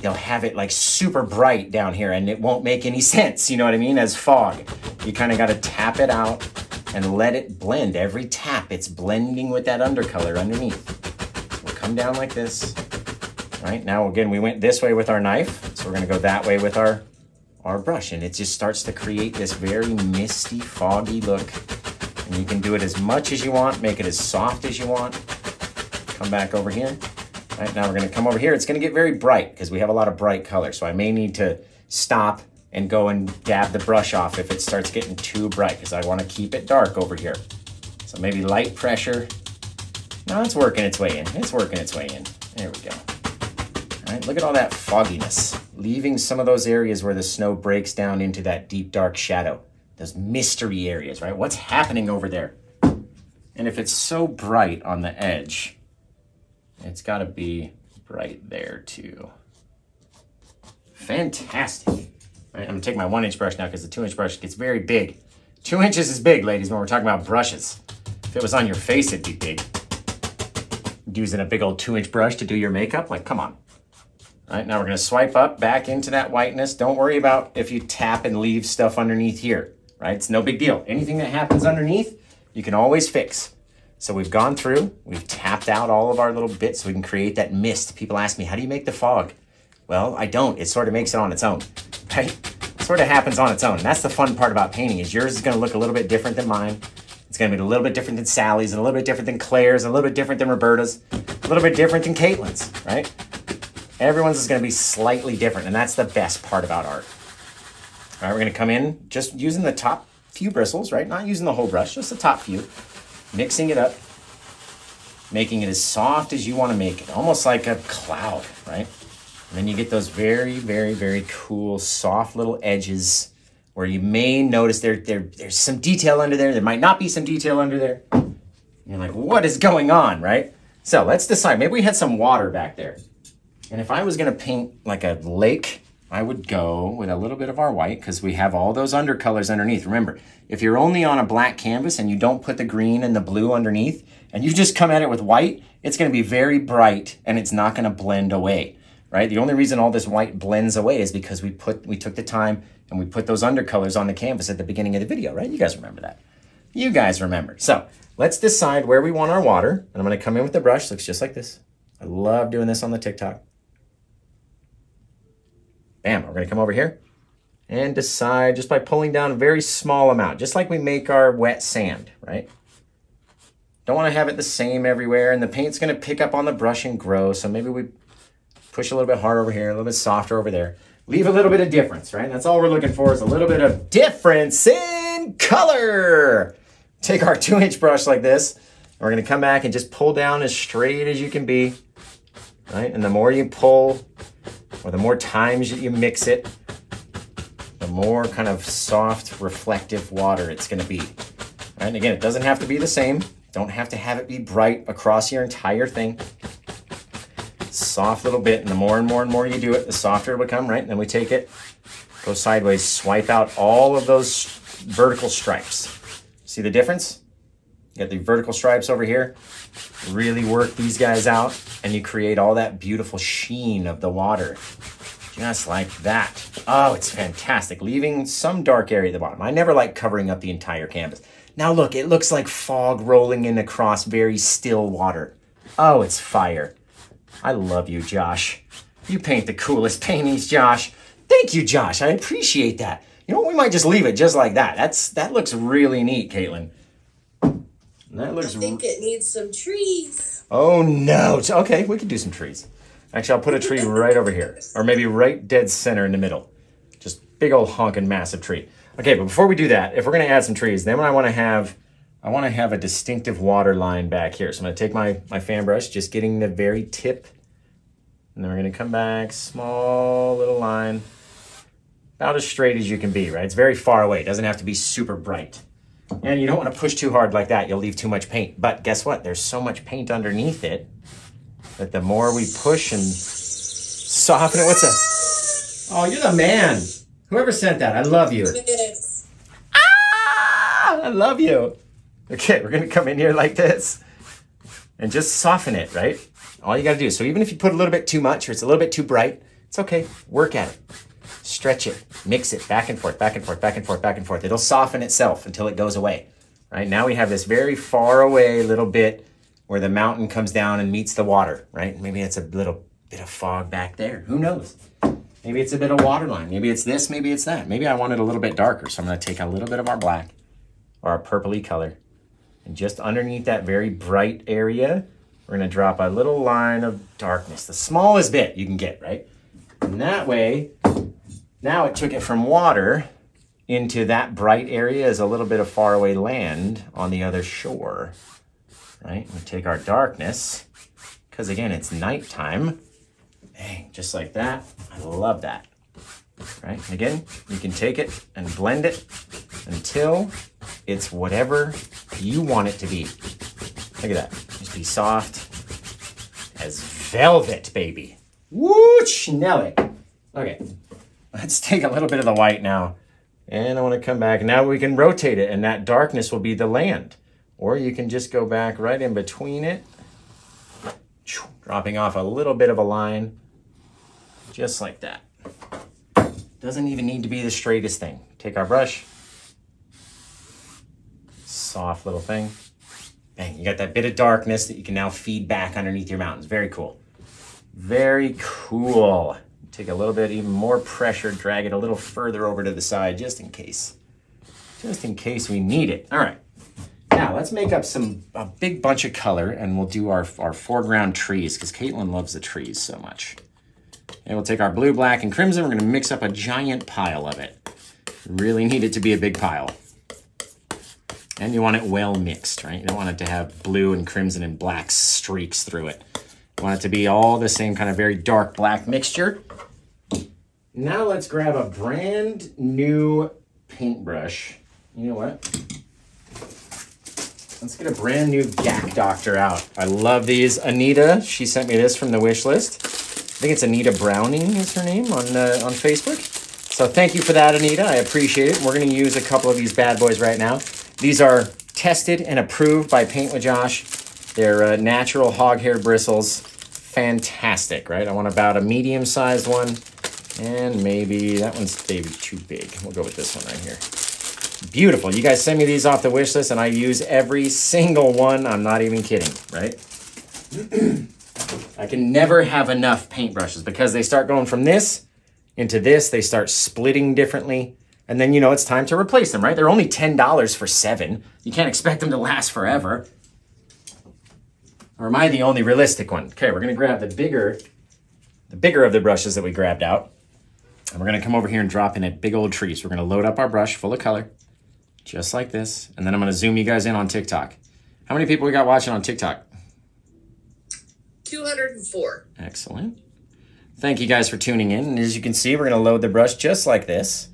they'll have it like super bright down here and it won't make any sense, you know what I mean, as fog. You kind of got to tap it out and let it blend. Every tap, it's blending with that undercolor underneath. We'll come down like this. Right, now again, we went this way with our knife, so we're gonna go that way with our, our brush, and it just starts to create this very misty, foggy look. And you can do it as much as you want, make it as soft as you want. Come back over here. Now we're gonna come over here. It's gonna get very bright because we have a lot of bright color, so I may need to stop and go and dab the brush off if it starts getting too bright because I wanna keep it dark over here. So maybe light pressure. No, it's working its way in. It's working its way in. There we go. All right, look at all that fogginess, leaving some of those areas where the snow breaks down into that deep dark shadow, those mystery areas, right? What's happening over there? And if it's so bright on the edge, it's got to be right there too. Fantastic. I'm gonna take my one inch brush now because the two inch brush gets very big. Two inches is big, ladies, when we're talking about brushes. If it was on your face, it'd be big. Using a big old two inch brush to do your makeup, like, come on. All right, now we're gonna swipe up back into that whiteness. Don't worry about if you tap and leave stuff underneath here, right? It's no big deal. Anything that happens underneath, you can always fix. So we've gone through, we've tapped out all of our little bits so we can create that mist. People ask me, how do you make the fog? Well, I don't. It sort of makes it on its own, right? It sort of happens on its own. And that's the fun part about painting is yours is gonna look a little bit different than mine. It's gonna be a little bit different than Sally's, and a little bit different than Claire's, and a little bit different than Roberta's, a little bit different than Caitlin's, right? Everyone's is gonna be slightly different, and that's the best part about art. All right, we're gonna come in just using the top few bristles, right? Not using the whole brush, just the top few. Mixing it up, making it as soft as you wanna make it, almost like a cloud, right? And then you get those very, very, very cool, soft little edges where you may notice there, there, there's some detail under there. There might not be some detail under there. You're like, what is going on, right? So let's decide. Maybe we had some water back there. And if I was gonna paint like a lake, I would go with a little bit of our white because we have all those undercolors underneath. Remember, if you're only on a black canvas and you don't put the green and the blue underneath, and you just come at it with white, it's gonna be very bright and it's not gonna blend away, right? The only reason all this white blends away is because we put we took the time and we put those undercolors on the canvas at the beginning of the video, right? You guys remember that. You guys remember. So let's decide where we want our water. And I'm gonna come in with the brush, looks just like this. I love doing this on the TikTok. Bam, we're gonna come over here and decide just by pulling down a very small amount, just like we make our wet sand, right? Don't wanna have it the same everywhere and the paint's gonna pick up on the brush and grow. So maybe we push a little bit harder over here, a little bit softer over there. Leave a little bit of difference, right? That's all we're looking for is a little bit of difference in color. Take our two inch brush like this. We're gonna come back and just pull down as straight as you can be, right? And the more you pull, or the more times that you mix it, the more kind of soft, reflective water it's gonna be. And again, it doesn't have to be the same. Don't have to have it be bright across your entire thing. Soft little bit, and the more and more and more you do it, the softer it will become, right? And then we take it, go sideways, swipe out all of those vertical stripes. See the difference? You got the vertical stripes over here. Really work these guys out, and you create all that beautiful sheen of the water. Just like that. Oh, it's fantastic. Leaving some dark area at the bottom. I never like covering up the entire canvas. Now look, it looks like fog rolling in across very still water. Oh, it's fire. I love you, Josh. You paint the coolest paintings, Josh. Thank you, Josh. I appreciate that. You know what? We might just leave it just like that. That's that looks really neat, Caitlin. That I looks. think it needs some trees. Oh no! Okay, we could do some trees. Actually, I'll put a tree right over here, or maybe right dead center in the middle. Just big old honking massive tree. Okay, but before we do that, if we're gonna add some trees, then I want to have, I want to have a distinctive water line back here. So I'm gonna take my my fan brush, just getting the very tip, and then we're gonna come back, small little line, about as straight as you can be. Right? It's very far away. It doesn't have to be super bright. And you don't want to push too hard like that. You'll leave too much paint. But guess what? There's so much paint underneath it that the more we push and soften it, what's that? Oh, you're the man. Whoever sent that, I love you. Ah, I love you. Okay, we're gonna come in here like this and just soften it, right? All you gotta do. So even if you put a little bit too much or it's a little bit too bright, it's okay. Work at it. Stretch it, mix it back and forth, back and forth, back and forth, back and forth. It'll soften itself until it goes away. Right now we have this very far away little bit where the mountain comes down and meets the water, right? Maybe it's a little bit of fog back there. Who knows? Maybe it's a bit of waterline. Maybe it's this, maybe it's that. Maybe I want it a little bit darker. So I'm gonna take a little bit of our black or our purpley color and just underneath that very bright area, we're gonna drop a little line of darkness, the smallest bit you can get, right? And that way, now it took it from water into that bright area is a little bit of faraway land on the other shore, right? We take our darkness, because again, it's nighttime. Bang, just like that. I love that. Right? Again, you can take it and blend it until it's whatever you want it to be. Look at that. Just be soft as velvet, baby. Woo, Schnelly. Okay, let's take a little bit of the white now. And I want to come back. Now we can rotate it, and that darkness will be the land. Or you can just go back right in between it, dropping off a little bit of a line just like that. Doesn't even need to be the straightest thing. Take our brush, soft little thing. Bang, you got that bit of darkness that you can now feed back underneath your mountains. Very cool. Very cool. Take a little bit, even more pressure, drag it a little further over to the side just in case. Just in case we need it. All right. Now let's make up some a big bunch of color and we'll do our, our foreground trees because Caitlin loves the trees so much. And we'll take our blue, black, and crimson. We're going to mix up a giant pile of it. Really need it to be a big pile. And you want it well mixed, right? You don't want it to have blue and crimson and black streaks through it. You want it to be all the same kind of very dark black mixture. Now let's grab a brand new paintbrush. You know what? Let's get a brand new GAC Doctor out. I love these. Anita, she sent me this from the wish list. I think it's Anita Browning is her name on uh, on Facebook. So thank you for that, Anita. I appreciate it. We're going to use a couple of these bad boys right now. These are tested and approved by Paint with Josh. They're uh, natural hog hair bristles. Fantastic, right? I want about a medium-sized one, and maybe that one's maybe too big. We'll go with this one right here. Beautiful. You guys send me these off the wish list, and I use every single one. I'm not even kidding, right? I can never have enough paintbrushes because they start going from this into this. They start splitting differently. And then, you know, it's time to replace them, right? They're only $10 for seven. You can't expect them to last forever. Or am I the only realistic one? Okay, we're going to grab the bigger, the bigger of the brushes that we grabbed out. And we're going to come over here and drop in a big old tree. So we're going to load up our brush full of color, just like this. And then I'm going to zoom you guys in on TikTok. How many people we got watching on TikTok? 204. Excellent. Thank you guys for tuning in. And as you can see, we're going to load the brush just like this.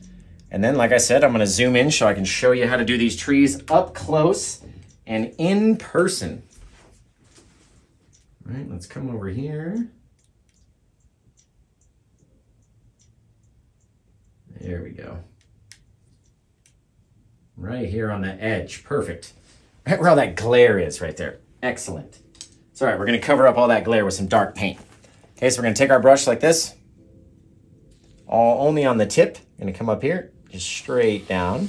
And then, like I said, I'm going to zoom in so I can show you how to do these trees up close and in person. All right, let's come over here. There we go. Right here on the edge. Perfect. Right where all that glare is right there. Excellent. It's all right, we're gonna cover up all that glare with some dark paint. Okay, so we're gonna take our brush like this, all only on the tip. Gonna come up here, just straight down.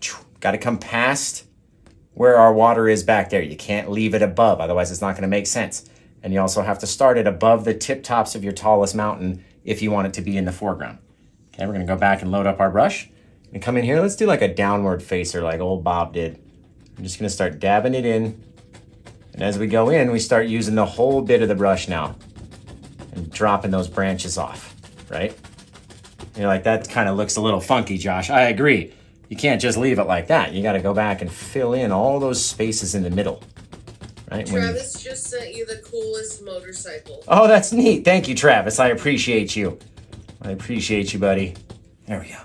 Got to come past where our water is back there. You can't leave it above, otherwise it's not gonna make sense. And you also have to start it above the tip tops of your tallest mountain if you want it to be in the foreground. Okay, we're gonna go back and load up our brush. And come in here, let's do like a downward facer like old Bob did. I'm just gonna start dabbing it in and as we go in, we start using the whole bit of the brush now and dropping those branches off, right? You're like, that kind of looks a little funky, Josh. I agree. You can't just leave it like that. You got to go back and fill in all those spaces in the middle, right? Travis you... just sent you the coolest motorcycle. Oh, that's neat. Thank you, Travis. I appreciate you. I appreciate you, buddy. There we go.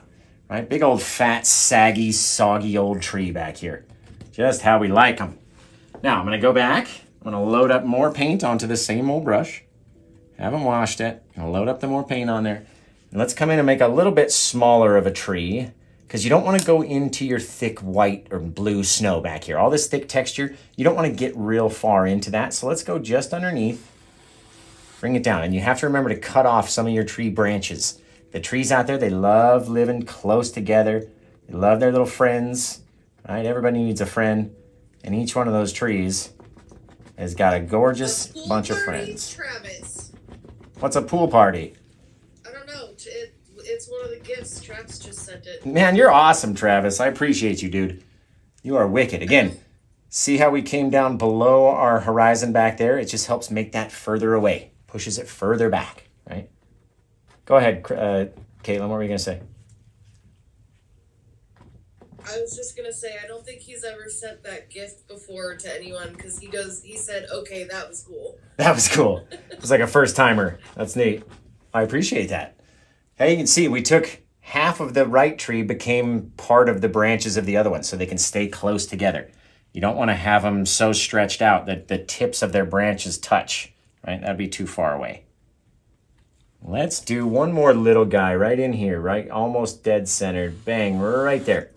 Right? Big old fat, saggy, soggy old tree back here. Just how we like them. Now I'm gonna go back. I'm gonna load up more paint onto the same old brush. Haven't washed it. I'm gonna load up the more paint on there. And let's come in and make a little bit smaller of a tree because you don't want to go into your thick white or blue snow back here. All this thick texture, you don't want to get real far into that. So let's go just underneath, bring it down. And you have to remember to cut off some of your tree branches. The trees out there, they love living close together. They love their little friends, right? Everybody needs a friend. And each one of those trees has got a gorgeous A bunch of friends. Travis. What's a pool party? I don't know. It, it's one of the gifts. Travis just sent it. Man, you're awesome, Travis. I appreciate you, dude. You are wicked. Again, see how we came down below our horizon back there? It just helps make that further away, pushes it further back, right? Go ahead, uh, Caitlin. What were you going to say? I was just gonna say I don't think he's ever sent that gift before to anyone because he goes. He said, "Okay, that was cool." That was cool. It was like a first timer. That's neat. I appreciate that. Hey, you can see we took half of the right tree became part of the branches of the other one so they can stay close together. You don't want to have them so stretched out that the tips of their branches touch, right? That'd be too far away. Let's do one more little guy right in here, right? Almost dead centered. Bang, right there.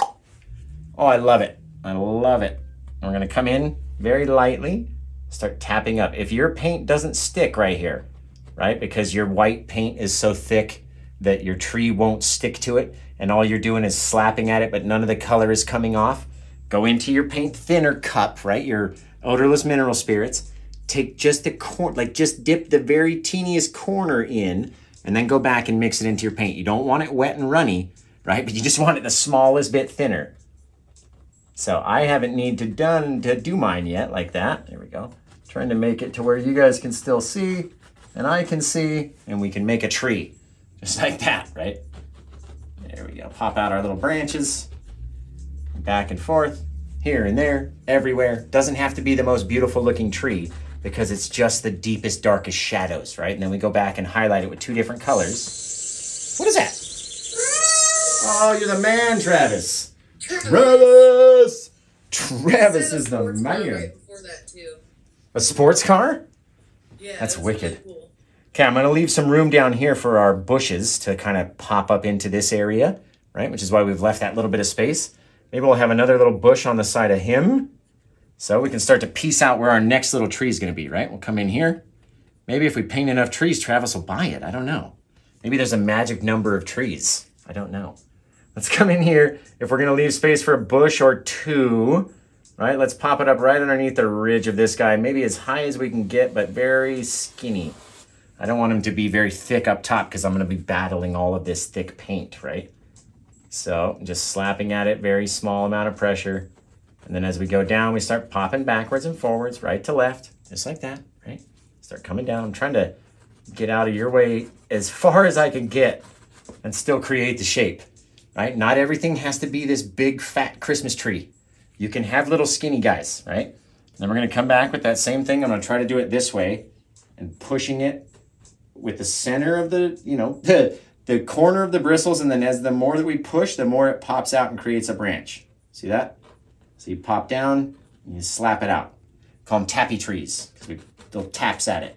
Oh, I love it. I love it. We're to come in very lightly, start tapping up. If your paint doesn't stick right here, right, because your white paint is so thick that your tree won't stick to it, and all you're doing is slapping at it, but none of the color is coming off, go into your paint thinner cup, right, your odorless mineral spirits. Take just the corner, like just dip the very teeniest corner in, and then go back and mix it into your paint. You don't want it wet and runny, right? But you just want it the smallest bit thinner. So I haven't need to done to do mine yet like that. There we go. Trying to make it to where you guys can still see and I can see and we can make a tree just like that, right? There we go. Pop out our little branches back and forth here and there, everywhere. Doesn't have to be the most beautiful looking tree because it's just the deepest, darkest shadows, right? And then we go back and highlight it with two different colors. What is that? Oh, you're the man, Travis. Travis! Travis is the man. Right before that too. A sports car? Yeah, That's was wicked. really cool. Okay, I'm gonna leave some room down here for our bushes to kind of pop up into this area, right? Which is why we've left that little bit of space. Maybe we'll have another little bush on the side of him. So we can start to piece out where our next little tree is gonna be, right? We'll come in here. Maybe if we paint enough trees, Travis will buy it. I don't know. Maybe there's a magic number of trees. I don't know. Let's come in here. If we're gonna leave space for a bush or two, right? Let's pop it up right underneath the ridge of this guy. Maybe as high as we can get, but very skinny. I don't want him to be very thick up top because I'm gonna be battling all of this thick paint, right? So just slapping at it, very small amount of pressure. And then as we go down, we start popping backwards and forwards, right to left, just like that, right? Start coming down. I'm trying to get out of your way as far as I can get and still create the shape, right? Not everything has to be this big fat Christmas tree. You can have little skinny guys, right? Then we're gonna come back with that same thing. I'm gonna try to do it this way and pushing it with the center of the, you know, the the corner of the bristles, and then as the more that we push, the more it pops out and creates a branch. See that? So you pop down, and you slap it out. Call them tappy trees because we little taps at it.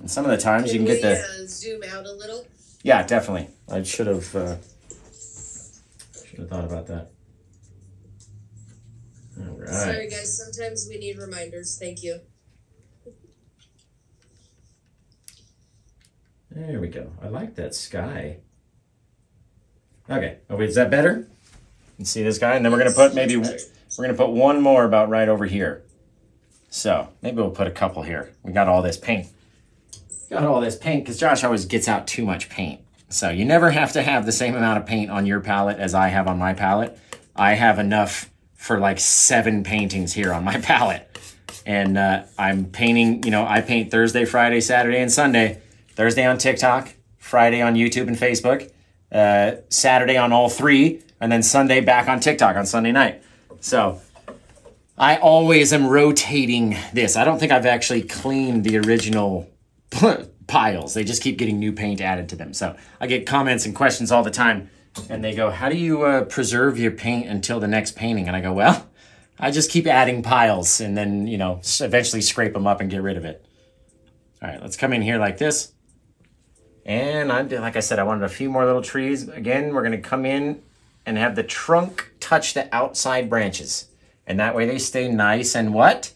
And some of the times you can get we, the uh, zoom out a little. yeah, definitely. I should have uh, should have thought about that. All right. Sorry, guys. Sometimes we need reminders. Thank you. There we go. I like that sky. Okay. Oh, wait, is that better? You can see this guy, and then we're gonna put maybe Better. we're gonna put one more about right over here. So maybe we'll put a couple here. We got all this paint. Got all this paint because Josh always gets out too much paint. So you never have to have the same amount of paint on your palette as I have on my palette. I have enough for like seven paintings here on my palette. And uh, I'm painting, you know, I paint Thursday, Friday, Saturday, and Sunday. Thursday on TikTok, Friday on YouTube and Facebook, uh, Saturday on all three, and then Sunday back on TikTok on Sunday night. So I always am rotating this. I don't think I've actually cleaned the original piles. They just keep getting new paint added to them. So I get comments and questions all the time, and they go, "How do you uh, preserve your paint until the next painting?" And I go, "Well, I just keep adding piles, and then you know, eventually scrape them up and get rid of it." All right, let's come in here like this. And I like I said, I wanted a few more little trees. Again, we're gonna come in and have the trunk touch the outside branches. And that way they stay nice and what?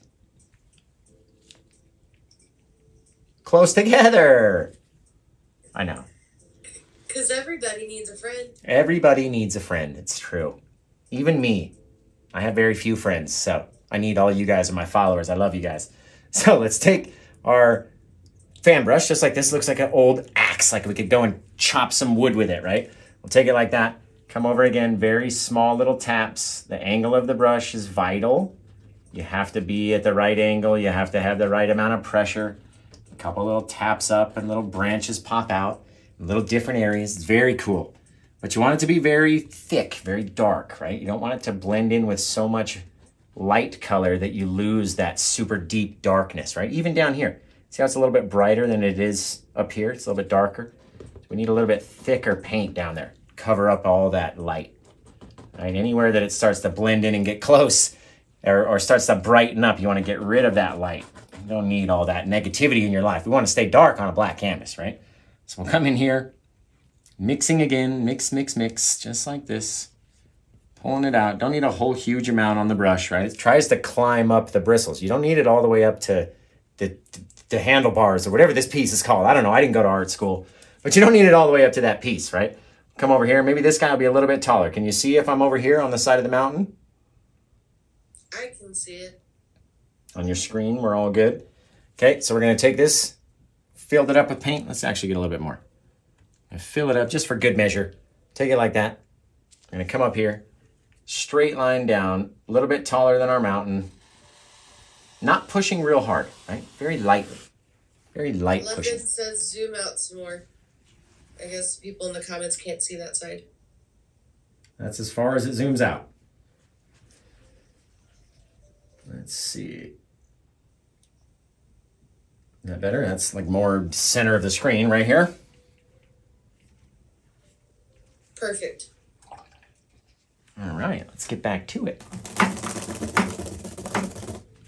Close together. I know. Because everybody needs a friend. Everybody needs a friend. It's true. Even me. I have very few friends, so I need all you guys are my followers. I love you guys. So let's take our fan brush, just like this looks like an old axe, like we could go and chop some wood with it, right? We'll take it like that. Come over again, very small little taps. The angle of the brush is vital. You have to be at the right angle. You have to have the right amount of pressure. A couple little taps up and little branches pop out in little different areas. It's very cool. But you want it to be very thick, very dark, right? You don't want it to blend in with so much light color that you lose that super deep darkness, right? Even down here. See how it's a little bit brighter than it is up here? It's a little bit darker. So we need a little bit thicker paint down there. Cover up all that light. Right? Anywhere that it starts to blend in and get close or, or starts to brighten up, you want to get rid of that light. You don't need all that negativity in your life. We want to stay dark on a black canvas, right? So we'll come in here, mixing again, mix, mix, mix, just like this. Pulling it out. Don't need a whole huge amount on the brush, right? It tries to climb up the bristles. You don't need it all the way up to the, the handlebars or whatever this piece is called. I don't know. I didn't go to art school. But you don't need it all the way up to that piece, right? Come over here. Maybe this guy will be a little bit taller. Can you see if I'm over here on the side of the mountain? I can see it. On your screen, we're all good. Okay, so we're going to take this, filled it up with paint. Let's actually get a little bit more. And fill it up just for good measure. Take it like that. I'm going to come up here, straight line down, a little bit taller than our mountain. Not pushing real hard, right? Very lightly. Very light London pushing. says zoom out some more. I guess people in the comments can't see that side. That's as far as it zooms out. Let's see. Is that better? That's like more center of the screen right here. Perfect. All right, let's get back to it.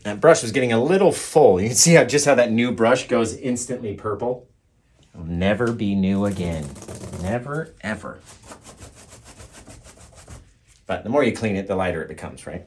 That brush was getting a little full. You can see how just how that new brush goes instantly purple. It'll never be new again. Never, ever. But the more you clean it, the lighter it becomes, right?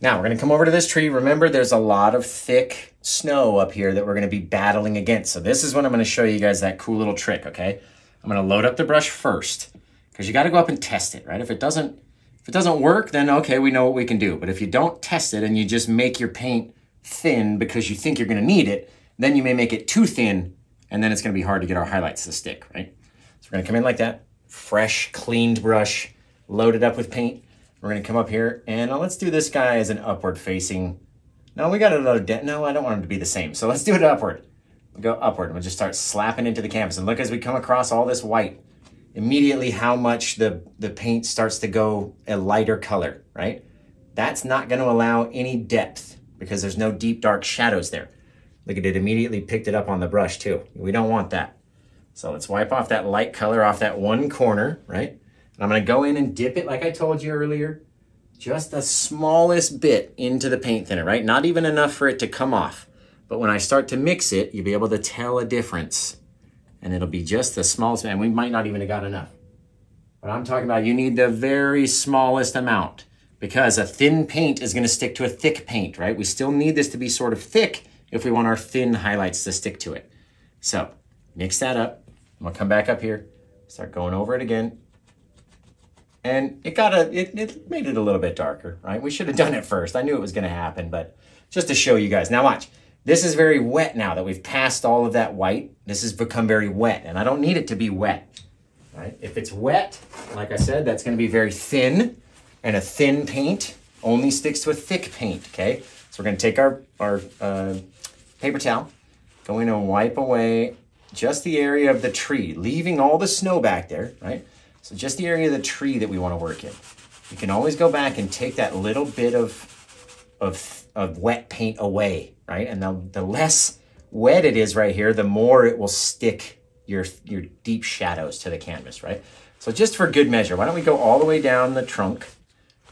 Now we're going to come over to this tree. Remember, there's a lot of thick snow up here that we're going to be battling against. So this is when I'm going to show you guys that cool little trick, okay? I'm going to load up the brush first because you got to go up and test it, right? If it doesn't if it doesn't work, then okay, we know what we can do. But if you don't test it and you just make your paint thin because you think you're going to need it, then you may make it too thin and then it's going to be hard to get our highlights to stick, right? So we're to come in like that, fresh, cleaned brush, loaded up with paint. We're going to come up here and let's do this guy as an upward facing. No, we got another dent. No, I don't want him to be the same. So let's do it upward. We'll go upward and we'll just start slapping into the canvas. And look as we come across all this white, immediately how much the, the paint starts to go a lighter color, right? That's not going to allow any depth because there's no deep dark shadows there. Look at it immediately picked it up on the brush too. We don't want that. So let's wipe off that light color off that one corner, right? And I'm gonna go in and dip it like I told you earlier, just the smallest bit into the paint thinner, right? Not even enough for it to come off. But when I start to mix it, you'll be able to tell a difference. And it'll be just the smallest, and we might not even have got enough. But I'm talking about you need the very smallest amount because a thin paint is gonna stick to a thick paint, right? We still need this to be sort of thick if we want our thin highlights to stick to it. So mix that up. I'm gonna come back up here, start going over it again. And it got a, it, it made it a little bit darker, right? We should have done it first. I knew it was gonna happen, but just to show you guys. Now watch, this is very wet now that we've passed all of that white. This has become very wet and I don't need it to be wet, right? If it's wet, like I said, that's gonna be very thin and a thin paint only sticks to a thick paint, okay? So we're gonna take our, our uh, paper towel, going to wipe away just the area of the tree, leaving all the snow back there, right? So just the area of the tree that we want to work in. You can always go back and take that little bit of, of, of wet paint away, right? And the, the less wet it is right here, the more it will stick your, your deep shadows to the canvas, right? So just for good measure, why don't we go all the way down the trunk,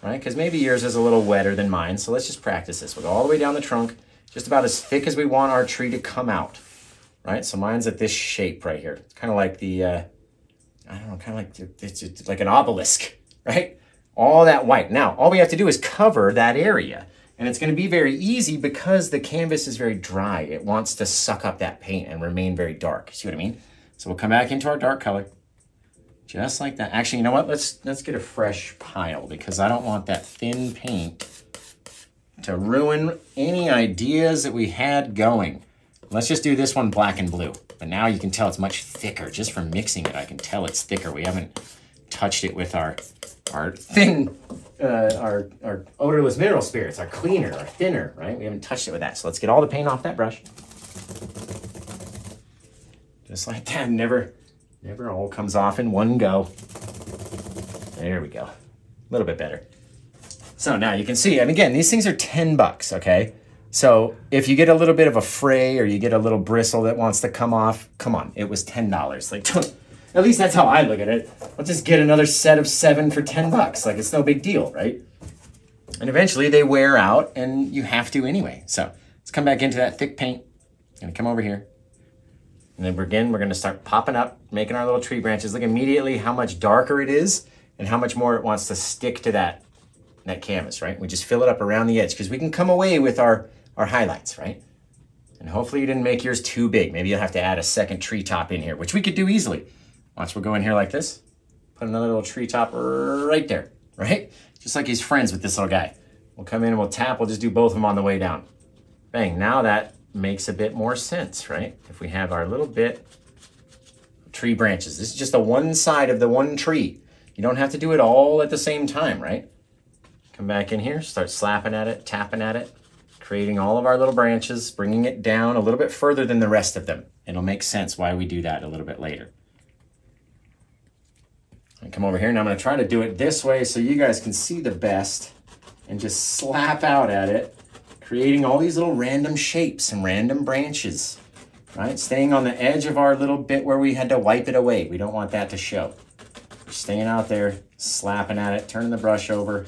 right? Because maybe yours is a little wetter than mine. So let's just practice this. We'll go all the way down the trunk, just about as thick as we want our tree to come out, right? So mine's at this shape right here. It's kind of like the, uh, I don't know, kind of like it's, it's like an obelisk, right? All that white. Now, all we have to do is cover that area. And it's going to be very easy because the canvas is very dry. It wants to suck up that paint and remain very dark. See what I mean? So we'll come back into our dark color. Just like that. Actually, you know what? Let's let's get a fresh pile because I don't want that thin paint to ruin any ideas that we had going. Let's just do this one black and blue. But now you can tell it's much thicker. Just from mixing it, I can tell it's thicker. We haven't touched it with our our thin, uh, our, our odorless mineral spirits, our cleaner, our thinner, right? We haven't touched it with that. So let's get all the paint off that brush. Just like that, never, never all comes off in one go. There we go. A little bit better. So now you can see, and again, these things are 10 bucks, okay? So if you get a little bit of a fray or you get a little bristle that wants to come off, come on, it was $10. Like, at least that's how I look at it. I'll just get another set of seven for 10 bucks. Like, it's no big deal, right? And eventually they wear out and you have to anyway. So let's come back into that thick paint. Gonna come over here. And then again, we're gonna start popping up, making our little tree branches. Look immediately how much darker it is and how much more it wants to stick to that, that canvas, right? We just fill it up around the edge because we can come away with our, our highlights, right? And hopefully you didn't make yours too big. Maybe you'll have to add a second tree top in here, which we could do easily. Watch, we'll go in here like this. Put another little tree top right there, right? Just like he's friends with this little guy. We'll come in and we'll tap. We'll just do both of them on the way down. Bang. Now that makes a bit more sense, right? If we have our little bit tree branches. This is just the one side of the one tree. You don't have to do it all at the same time, right? Come back in here, start slapping at it, tapping at it, creating all of our little branches, bringing it down a little bit further than the rest of them. It'll make sense why we do that a little bit later. And come over here and I'm gonna try to do it this way so you guys can see the best and just slap out at it, creating all these little random shapes and random branches, right? Staying on the edge of our little bit where we had to wipe it away. We don't want that to show. staying out there, slapping at it, turning the brush over.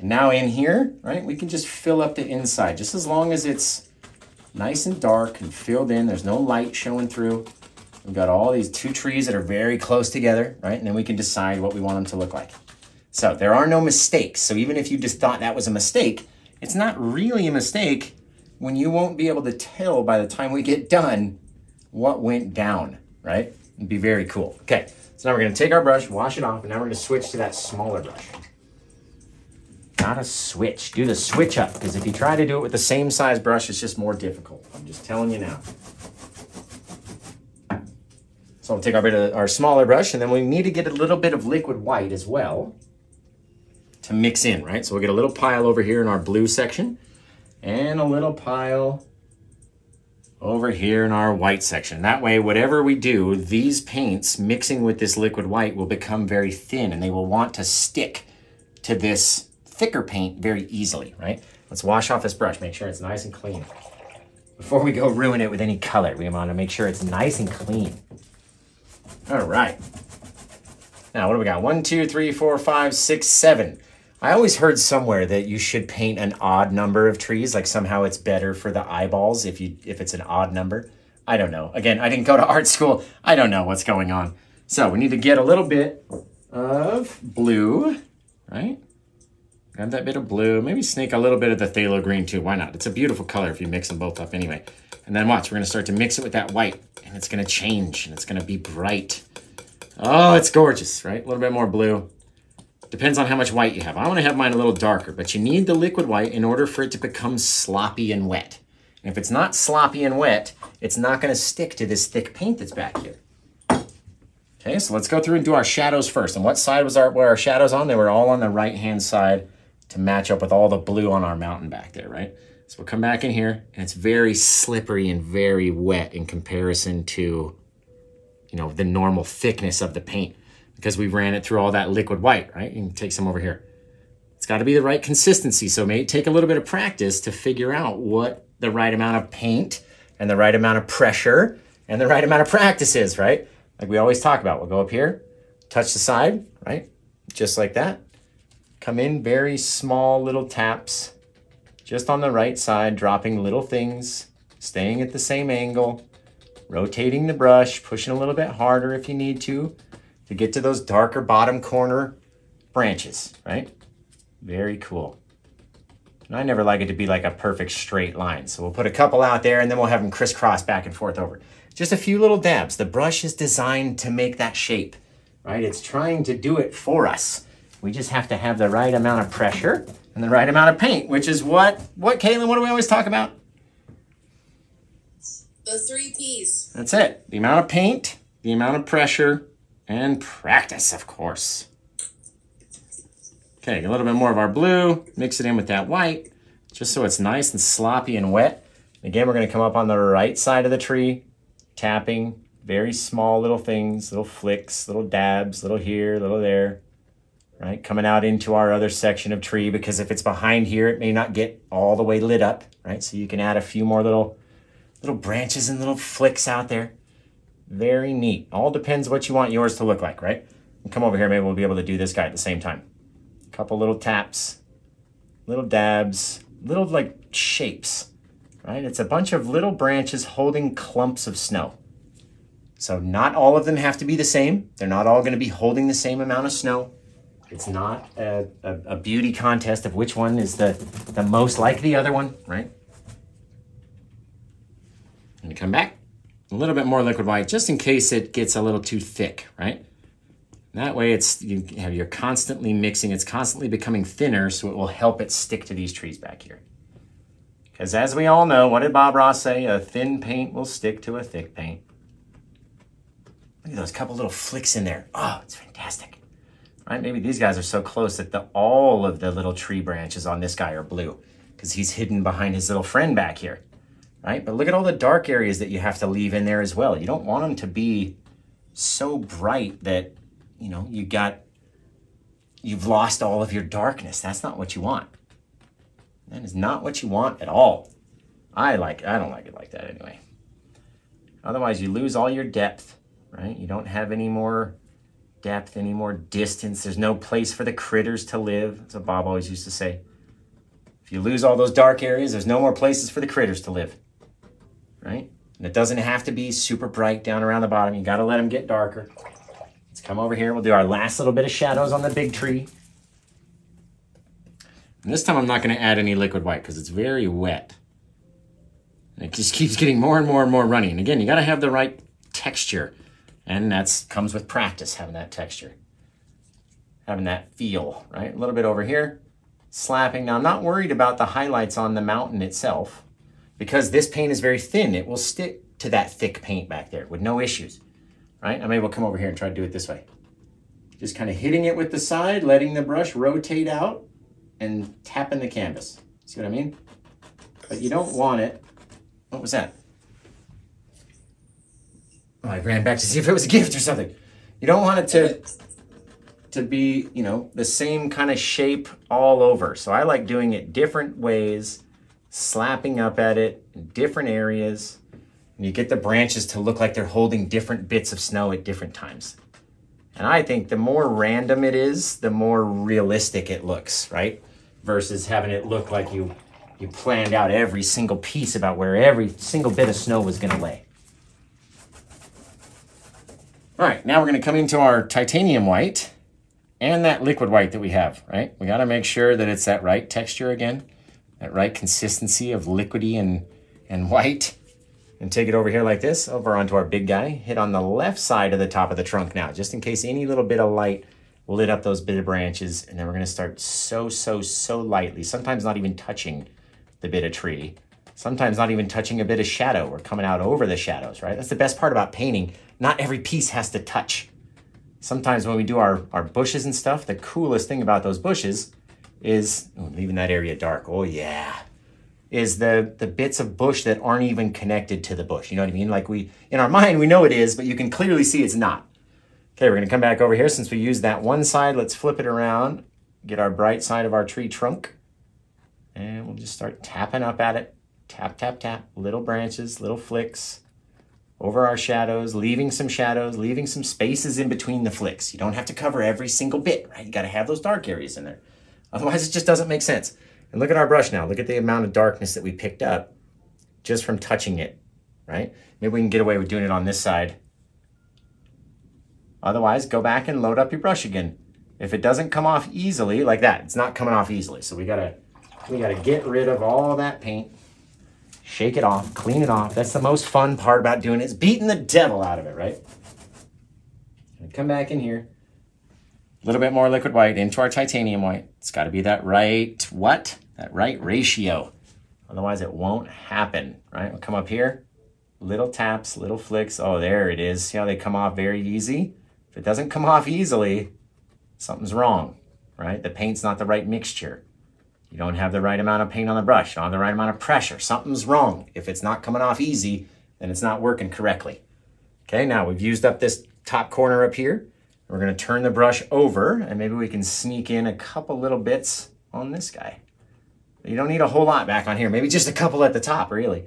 And now in here, right, we can just fill up the inside just as long as it's nice and dark and filled in. There's no light showing through. We've got all these two trees that are very close together, right? And then we can decide what we want them to look like. So there are no mistakes. So even if you just thought that was a mistake, it's not really a mistake when you won't be able to tell by the time we get done what went down, right? It'd be very cool. Okay, so now we're gonna take our brush, wash it off, and now we're gonna switch to that smaller brush. Gotta switch, do the switch up, because if you try to do it with the same size brush, it's just more difficult. I'm just telling you now. So we'll take our bit of our smaller brush and then we need to get a little bit of liquid white as well to mix in, right? So we'll get a little pile over here in our blue section and a little pile over here in our white section. That way, whatever we do, these paints mixing with this liquid white will become very thin and they will want to stick to this thicker paint very easily, right? Let's wash off this brush, make sure it's nice and clean. Before we go ruin it with any color, we want to make sure it's nice and clean. All right. Now, what do we got? One, two, three, four, five, six, seven. I always heard somewhere that you should paint an odd number of trees, like somehow it's better for the eyeballs if you if it's an odd number. I don't know. Again, I didn't go to art school. I don't know what's going on. So we need to get a little bit of blue, right? Grab that bit of blue. Maybe snake a little bit of the phthalo green too. Why not? It's a beautiful color if you mix them both up anyway. And then watch, we're gonna start to mix it with that white and it's gonna change and it's gonna be bright. Oh, it's gorgeous, right? A little bit more blue. Depends on how much white you have. I wanna have mine a little darker, but you need the liquid white in order for it to become sloppy and wet. And if it's not sloppy and wet, it's not gonna stick to this thick paint that's back here. Okay, so let's go through and do our shadows first. And what side was our, were our shadows on? They were all on the right-hand side to match up with all the blue on our mountain back there, right? So we'll come back in here and it's very slippery and very wet in comparison to, you know, the normal thickness of the paint because we ran it through all that liquid white, right? You can take some over here. It's got to be the right consistency. So may take a little bit of practice to figure out what the right amount of paint and the right amount of pressure and the right amount of practice is, right? Like we always talk about. We'll go up here, touch the side, right? Just like that. Come in very small little taps just on the right side, dropping little things, staying at the same angle, rotating the brush, pushing a little bit harder if you need to, to get to those darker bottom corner branches, right? Very cool. And I never like it to be like a perfect straight line. So we'll put a couple out there and then we'll have them crisscross back and forth over. Just a few little dabs. The brush is designed to make that shape, right? It's trying to do it for us. We just have to have the right amount of pressure and the right amount of paint, which is what, what, Caitlin, what do we always talk about? The three P's. That's it. The amount of paint, the amount of pressure, and practice, of course. Okay, a little bit more of our blue, mix it in with that white, just so it's nice and sloppy and wet. Again, we're gonna come up on the right side of the tree, tapping, very small little things, little flicks, little dabs, little here, little there, right? Coming out into our other section of tree because if it's behind here, it may not get all the way lit up, right? So you can add a few more little, little branches and little flicks out there. Very neat. All depends what you want yours to look like, right? And come over here, maybe we'll be able to do this guy at the same time A couple little taps, little dabs, little like shapes, right? It's a bunch of little branches holding clumps of snow. So not all of them have to be the same. They're not all going to be holding the same amount of snow. It's not a, a, a, beauty contest of which one is the, the most like the other one, right? And come back. A little bit more liquid white, just in case it gets a little too thick, right? That way it's you have you're constantly mixing, it's constantly becoming thinner, so it will help it stick to these trees back here. Because as we all know, what did Bob Ross say? A thin paint will stick to a thick paint. Look at those couple little flicks in there. Oh, it's fantastic. Right? Maybe these guys are so close that the, all of the little tree branches on this guy are blue because he's hidden behind his little friend back here. Right? But look at all the dark areas that you have to leave in there as well. You don't want them to be so bright that you know, you got, you've lost all of your darkness. That's not what you want. That is not what you want at all. I like, I don't like it like that anyway. Otherwise, you lose all your depth, right? You don't have any more depth, any more distance. There's no place for the critters to live. That's what Bob always used to say. If you lose all those dark areas, there's no more places for the critters to live, right? And it doesn't have to be super bright down around the bottom. You got to let them get darker. Let's come over here. We'll do our last little bit of shadows on the big tree. And this time I'm not going to add any liquid white because it's very wet. And it just keeps getting more and more and more runny. And again, you got to have the right texture. And that comes with practice, having that texture. Having that feel, right? A little bit over here, slapping. Now, I'm not worried about the highlights on the mountain itself because this paint is very thin. It will stick to that thick paint back there with no issues right? I'm able to come over here and try to do it this way. Just kind of hitting it with the side, letting the brush rotate out and tapping the canvas. See what I mean? But you don't want it. What was that? I ran back to see if it was a gift or something. You don't want it to to be, you know, the same kind of shape all over. So I like doing it different ways, slapping up at it in different areas. And you get the branches to look like they're holding different bits of snow at different times. And I think the more random it is, the more realistic it looks, right? Versus having it look like you you planned out every single piece about where every single bit of snow was going to lay. All right, now we're going to come into our titanium white and that liquid white that we have, right? We got to make sure that it's that right texture again, that right consistency of liquidy and, and white and take it over here like this, over onto our big guy. Hit on the left side of the top of the trunk now, just in case any little bit of light lit up those bit of branches. And then we're gonna start so, so, so lightly, sometimes not even touching the bit of tree. Sometimes not even touching a bit of shadow. We're coming out over the shadows, right? That's the best part about painting. Not every piece has to touch. Sometimes when we do our, our bushes and stuff, the coolest thing about those bushes is oh, leaving that area dark. Oh yeah, is the the bits of bush that aren't even connected to the bush. You know what I mean? Like we in our mind we know it is, but you can clearly see it's not. Okay, we're gonna come back over here since we used that one side. Let's flip it around, get our bright side of our tree trunk, and we'll just start tapping up at it. Tap, tap, tap. Little branches, little flicks over our shadows, leaving some shadows, leaving some spaces in between the flicks. You don't have to cover every single bit, right? You got to have those dark areas in there. Otherwise, it just doesn't make sense. And look at our brush now. Look at the amount of darkness that we picked up just from touching it, right? Maybe we can get away with doing it on this side. Otherwise, go back and load up your brush again. If it doesn't come off easily, like that, it's not coming off easily. So we gotta, we gotta get rid of all that paint, shake it off, clean it off. That's the most fun part about doing it, is beating the devil out of it, right? Come back in here. A little bit more liquid white into our titanium white. It's gotta be that right, what? That right ratio. Otherwise it won't happen, right? We'll come up here, little taps, little flicks. Oh, there it is. See how they come off very easy? If it doesn't come off easily, something's wrong, right? The paint's not the right mixture. You don't have the right amount of paint on the brush, you don't have the right amount of pressure. Something's wrong. If it's not coming off easy, then it's not working correctly. Okay, now we've used up this top corner up here. We're gonna turn the brush over and maybe we can sneak in a couple little bits on this guy. You don't need a whole lot back on here, maybe just a couple at the top, really.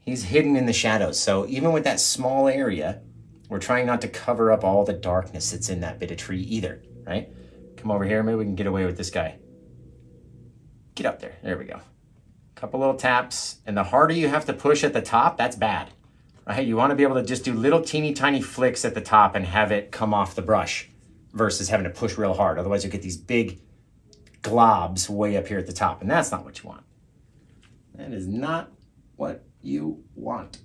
He's hidden in the shadows. So even with that small area, we're trying not to cover up all the darkness that's in that bit of tree either, right? Come over here, maybe we can get away with this guy. Get up there, there we go. A couple little taps, and the harder you have to push at the top, that's bad, right? You wanna be able to just do little teeny tiny flicks at the top and have it come off the brush versus having to push real hard. Otherwise you get these big globs way up here at the top, and that's not what you want. That is not what you want.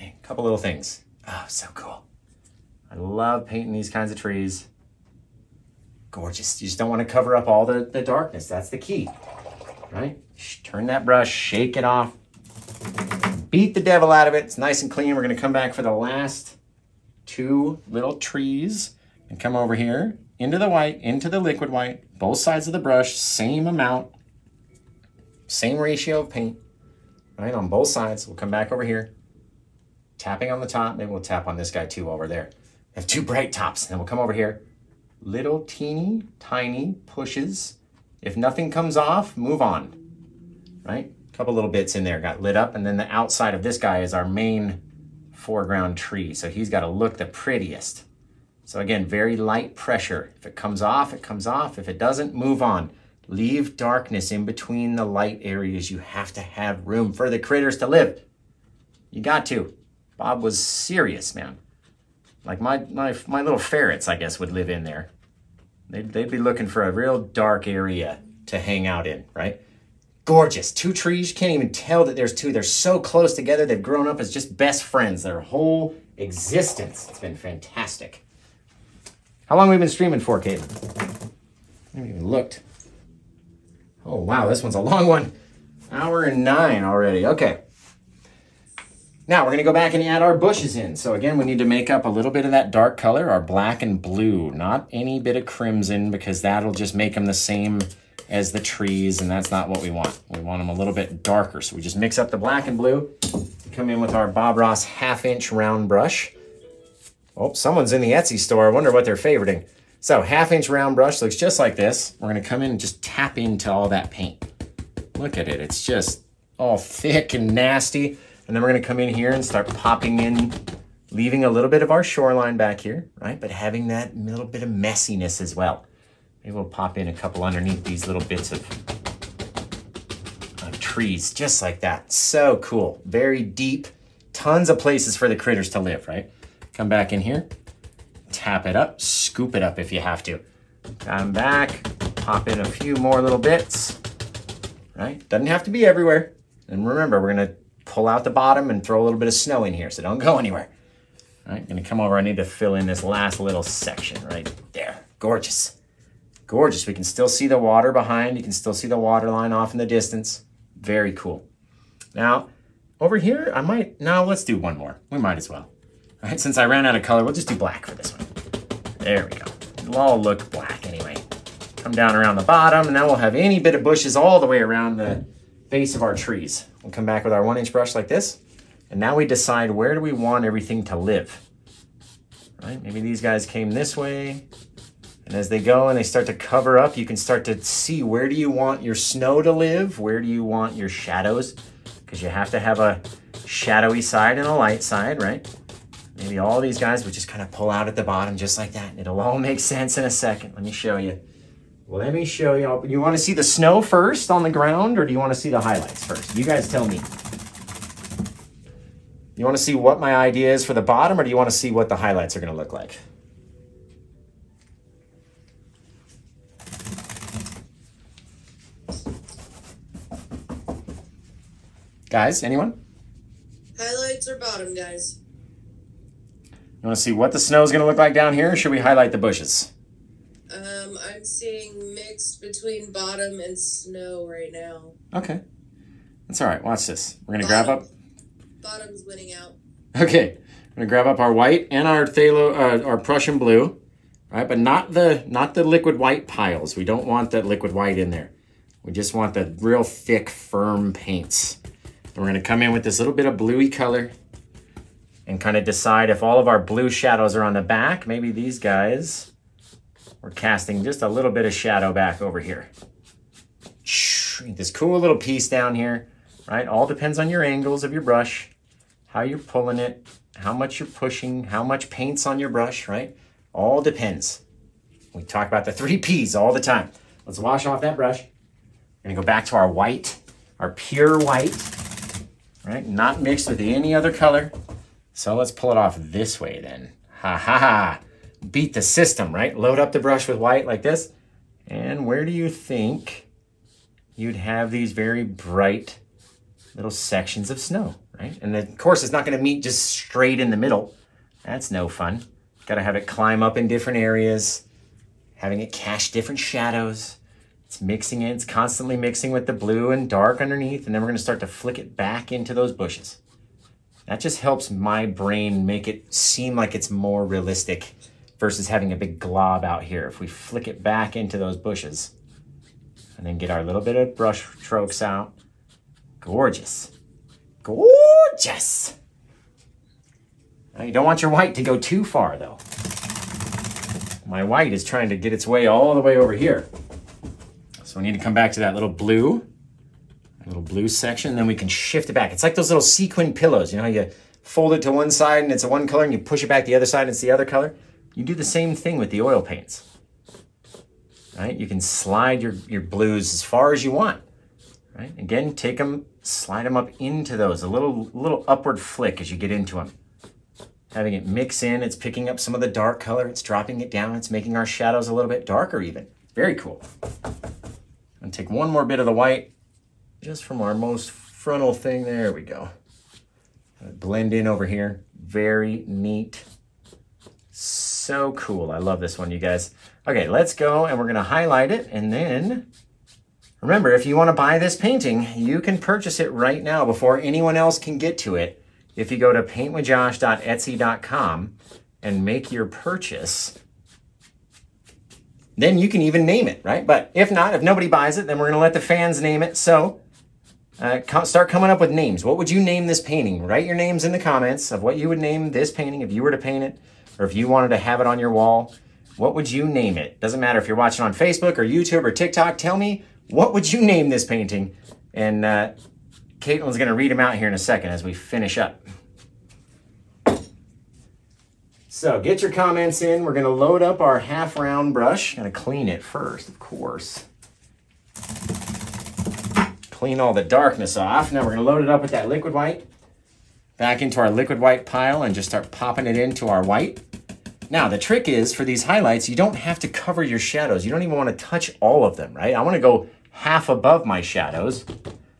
A couple little things. Oh, so cool. I love painting these kinds of trees. Gorgeous. You just don't want to cover up all the, the darkness. That's the key, right? Turn that brush, shake it off, beat the devil out of it. It's nice and clean. We're going to come back for the last two little trees and come over here into the white, into the liquid white, both sides of the brush, same amount, same ratio of paint, right, on both sides. We'll come back over here, tapping on the top. Maybe we'll tap on this guy too we're there. We have two bright tops. And then we'll come over here. Little teeny tiny pushes. If nothing comes off, move on, right? A couple little bits in there got lit up. And then the outside of this guy is our main foreground tree. So he's got to look the prettiest. So again, very light pressure. If it comes off, it comes off. If it doesn't, move on. Leave darkness in between the light areas. You have to have room for the critters to live. You got to. Bob was serious, man. Like my, my, my little ferrets, I guess, would live in there. They'd, they'd be looking for a real dark area to hang out in, right? Gorgeous. Two trees. You can't even tell that there's two. They're so close together. They've grown up as just best friends their whole existence. It's been fantastic. How long have we been streaming for, Caitlin? I haven't even looked. Oh, wow, this one's a long one. Hour and nine already. Okay. Now we're gonna go back and add our bushes in. So again, we need to make up a little bit of that dark color, our black and blue, not any bit of crimson because that'll just make them the same as the trees and that's not what we want. We want them a little bit darker. So we just mix up the black and blue, come in with our Bob Ross half inch round brush. Oh, someone's in the Etsy store. I wonder what they're favoriting. So half inch round brush looks just like this. We're gonna come in and just tap into all that paint. Look at it, it's just all thick and nasty. And then we're gonna come in here and start popping in, leaving a little bit of our shoreline back here, right? But having that little bit of messiness as well. Maybe we'll pop in a couple underneath these little bits of, of trees, just like that. So cool, very deep, tons of places for the critters to live, right? Come back in here, tap it up, scoop it up if you have to. Come back, pop in a few more little bits, right? Doesn't have to be everywhere. And remember, we're gonna pull out the bottom and throw a little bit of snow in here, so don't go anywhere. All right, gonna come over, I need to fill in this last little section right there. Gorgeous. Gorgeous, we can still see the water behind. You can still see the water line off in the distance. Very cool. Now, over here, I might, no, let's do one more. We might as well. All right, since I ran out of color, we'll just do black for this one. There we go. It'll all look black anyway. Come down around the bottom, and now we'll have any bit of bushes all the way around the base of our trees. We'll come back with our one inch brush like this. And now we decide where do we want everything to live. Right? Maybe these guys came this way. And as they go and they start to cover up, you can start to see where do you want your snow to live? Where do you want your shadows? Because you have to have a shadowy side and a light side, right? Maybe all these guys would just kind of pull out at the bottom just like that. And it'll all make sense in a second. Let me show you. Let me show you. You want to see the snow first on the ground or do you want to see the highlights first? You guys tell me. You want to see what my idea is for the bottom or do you want to see what the highlights are going to look like? Guys, anyone? Highlights or bottom, guys? You want to see what the snow is going to look like down here should we highlight the bushes? Um, I'm seeing mixed between bottom and snow right now. Okay. That's all right. Watch this. We're going to grab up. Bottom's winning out. Okay. We're going to grab up our white and our phthalo, uh, our Prussian blue, right? But not the not the liquid white piles. We don't want that liquid white in there. We just want the real thick, firm paints. And we're going to come in with this little bit of bluey color and kind of decide if all of our blue shadows are on the back. Maybe these guys, we're casting just a little bit of shadow back over here. This cool little piece down here, right? All depends on your angles of your brush, how you're pulling it, how much you're pushing, how much paint's on your brush, right? All depends. We talk about the three P's all the time. Let's wash off that brush. We're gonna go back to our white, our pure white, right? Not mixed with any other color. So let's pull it off this way then. Ha ha ha. Beat the system, right? Load up the brush with white like this. And where do you think you'd have these very bright little sections of snow, right? And of course, it's not going to meet just straight in the middle. That's no fun. Got to have it climb up in different areas, having it cast different shadows. It's mixing it, it's constantly mixing with the blue and dark underneath, and then we're going to start to flick it back into those bushes. That just helps my brain make it seem like it's more realistic versus having a big glob out here. If we flick it back into those bushes and then get our little bit of brush strokes out, gorgeous. Gorgeous. Now you don't want your white to go too far though. My white is trying to get its way all the way over here. So we need to come back to that little blue little blue section, then we can shift it back. It's like those little sequin pillows. You know you fold it to one side and it's a one color and you push it back the other side and it's the other color? You do the same thing with the oil paints. Right? You can slide your, your blues as far as you want. Right? Again, take them, slide them up into those. A little, little upward flick as you get into them. Having it mix in, it's picking up some of the dark color, it's dropping it down, it's making our shadows a little bit darker even. Very cool. And take one more bit of the white, just from our most frontal thing. There we go. Blend in over here. Very neat. So cool. I love this one, you guys. Okay, let's go and we're to highlight it. And then remember, if you want to buy this painting, you can purchase it right now before anyone else can get to it. If you go to paintwithjosh.etsy.com and make your purchase, then you can even name it, right? But if not, if nobody buys it, then we're to let the fans name it. So uh, start coming up with names. What would you name this painting? Write your names in the comments of what you would name this painting if you were to paint it or if you wanted to have it on your wall. What would you name it? Doesn't matter if you're watching on Facebook or YouTube or TikTok. Tell me, what would you name this painting? And uh, Caitlin's going to read them out here in a second as we finish up. So get your comments in. We're going to load up our half round brush. Got to clean it first, of course clean all the darkness off. Now we're gonna load it up with that liquid white. Back into our liquid white pile and just start popping it into our white. Now the trick is for these highlights, you don't have to cover your shadows. You don't even wanna touch all of them, right? I wanna go half above my shadows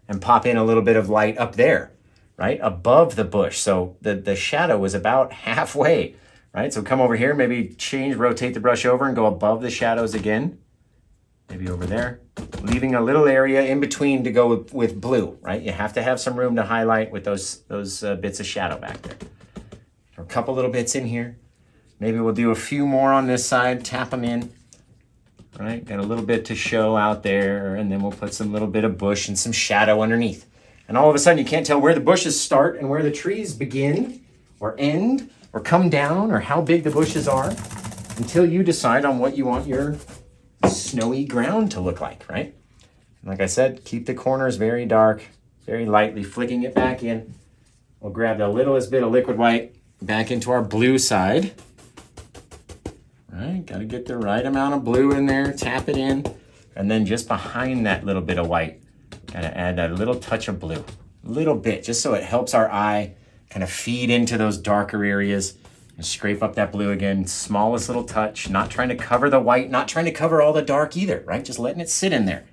and pop in a little bit of light up there, right? Above the bush. So the, the shadow is about halfway, right? So come over here, maybe change, rotate the brush over and go above the shadows again maybe over there, leaving a little area in between to go with, with blue, right? You have to have some room to highlight with those, those uh, bits of shadow back there. A couple little bits in here. Maybe we'll do a few more on this side, tap them in, right? Got a little bit to show out there, and then we'll put some little bit of bush and some shadow underneath. And all of a sudden you can't tell where the bushes start and where the trees begin or end or come down or how big the bushes are until you decide on what you want your snowy ground to look like, right? Like I said, keep the corners very dark, very lightly flicking it back in. We'll grab the littlest bit of liquid white back into our blue side. Right, gotta get the right amount of blue in there, tap it in, and then just behind that little bit of white, gotta add a little touch of blue. A little bit, just so it helps our eye kind of feed into those darker areas and scrape up that blue again, smallest little touch, not trying to cover the white, not trying to cover all the dark either, right? Just letting it sit in there.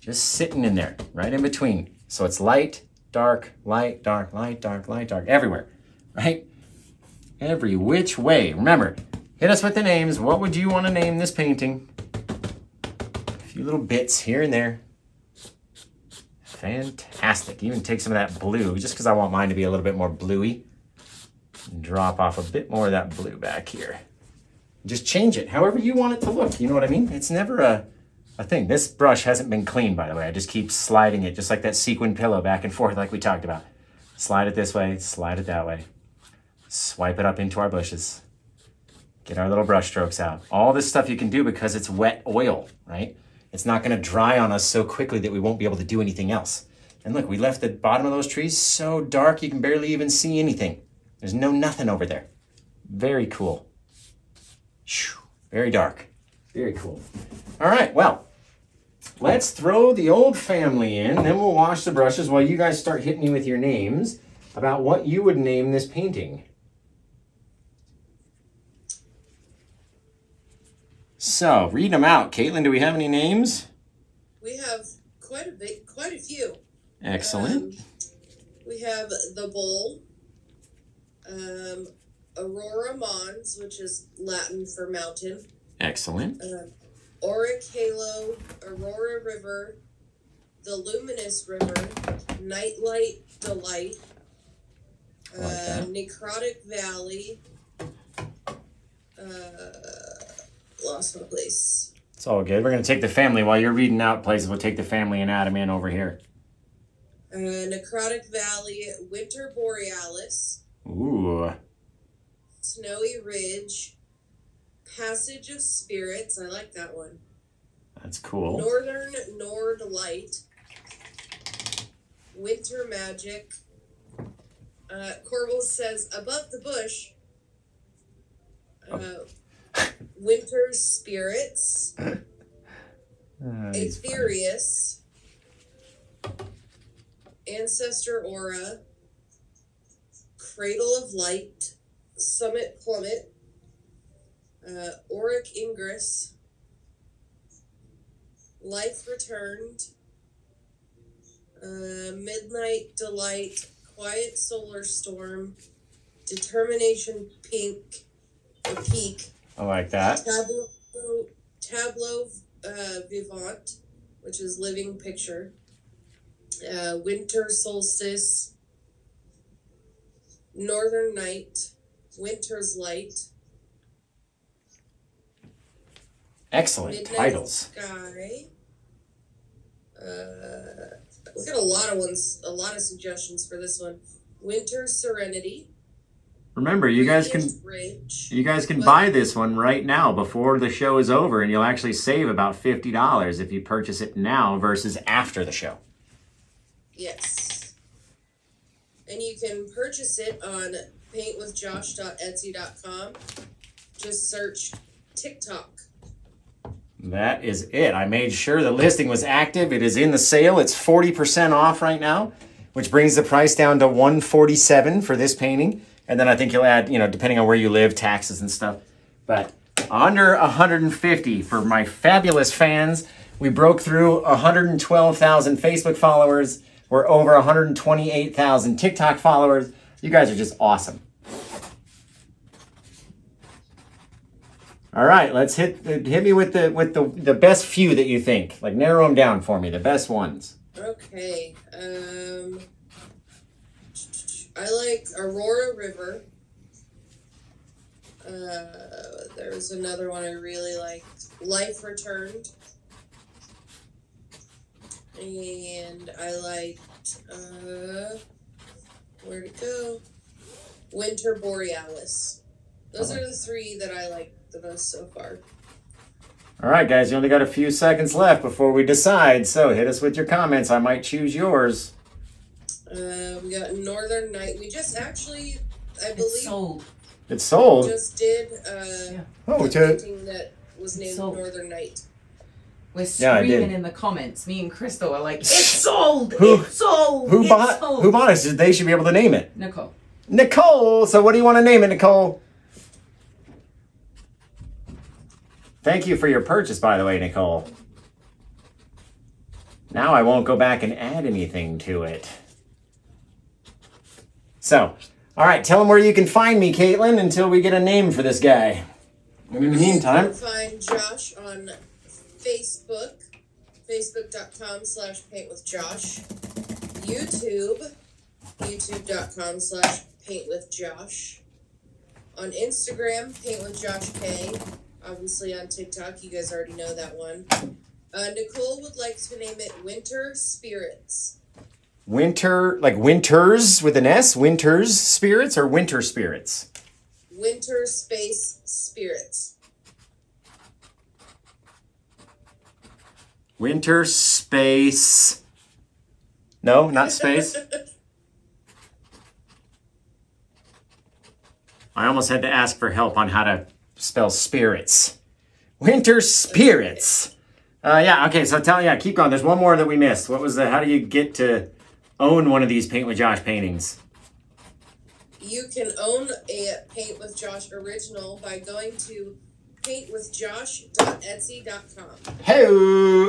Just sitting in there, right in between. So it's light dark, light, dark, light, dark, light, dark, everywhere, right? Every which way. Remember, hit us with the names. What would you want to name this painting? A few little bits here and there. Fantastic. Even take some of that blue, just because I want mine to be a little bit more bluey. Drop off a bit more of that blue back here. Just change it however you want it to look. You know what I mean? It's never a, a thing. This brush hasn't been cleaned, by the way. I just keep sliding it, just like that sequin pillow back and forth like we talked about. Slide it this way, slide it that way. Swipe it up into our bushes. Get our little brush strokes out. All this stuff you can do because it's wet oil, right? It's not gonna dry on us so quickly that we won't be able to do anything else. And look, we left the bottom of those trees so dark you can barely even see anything. There's no nothing over there. Very cool. Very dark. Very cool. All right, well, let's throw the old family in, then we'll wash the brushes while you guys start hitting me with your names about what you would name this painting. So, read them out. Caitlin, do we have any names? We have quite a bit, quite a few. Excellent. Um, we have the bull, um, Aurora Mons, which is Latin for mountain, Excellent. uh, Auric Halo, Aurora River, the Luminous River, Nightlight Delight, like uh. Necrotic Valley, uh, lost my place. It's all good. We're going to take the family while you're reading out places. We'll take the family and Adam in over here. Uh, Necrotic Valley, Winter Borealis, Ooh. Snowy Ridge, Passage of Spirits. I like that one. That's cool. Northern Nord Light, Winter Magic. Uh, Corbel says above the bush. Uh, Winter Spirits, he's. Aetherius, Ancestor Aura, Cradle of Light, Summit Plummet, uh, Auric Ingress, Life Returned, uh, Midnight Delight, Quiet Solar Storm, Determination Pink, or Peak, I like that. Tableau, Tableau uh, Vivant, which is Living Picture, uh, Winter Solstice, Northern Night, Winter's Light, Excellent Midnight titles. Sky. Uh, we got a lot of ones, a lot of suggestions for this one. Winter Serenity. Remember, you guys can Ridge. you guys can buy this one right now before the show is over, and you'll actually save about fifty dollars if you purchase it now versus after the show. Yes. And you can purchase it on paintwithjosh.etsy.com. Just search TikTok. That is it. I made sure the listing was active. It is in the sale. It's 40% off right now, which brings the price down to 147 for this painting. And then I think you'll add, you know, depending on where you live, taxes and stuff. But under 150 for my fabulous fans. We broke through 112,000 Facebook followers. We're over 128,000 TikTok followers. You guys are just awesome. All right, let's hit hit me with the with the the best few that you think. Like narrow them down for me, the best ones. Okay. Um, I like Aurora River. Uh, there's another one I really like. Life Returned. And I liked, uh, where'd it go? Winter Borealis. Those are the three that I like the most so far. All right, guys, you only got a few seconds left before we decide. So hit us with your comments. I might choose yours. Uh, we got Northern Night. We just actually, I It's believe, sold. It's sold. just did uh, Yeah. Oh, the to painting that was named sold. Northern Night. We're Yeah, screaming in the comments. Me and Crystal are like, it's sold! Who- it's sold! who it's bought sold. who bought it? They should be able to name it. Nicole. Nicole. So what do you want to name it, Nicole? Thank you for your purchase, by the way, Nicole. Now I won't go back and add anything to it. So, all right, tell them where you can find me, Caitlin, until we get a name for this guy. In the meantime, find Josh on Facebook, facebook.com slash paint with Josh. YouTube, youtube.com slash paint with Josh. On Instagram, paint with Josh K. Obviously on TikTok, you guys already know that one. Uh, Nicole would like to name it Winter Spirits. Winter, like winters with an S, winters spirits or winter spirits? Winter Space Spirits. Winter space. No, not space. I almost had to ask for help on how to spell spirits. Winter spirits. Uh, yeah. Okay. So tell yeah, keep going. There's one more that we missed. What was the? How do you get to own one of these Paint with Josh paintings? You can own a Paint with Josh original by going to paintwithjosh.etsy.com. Hey,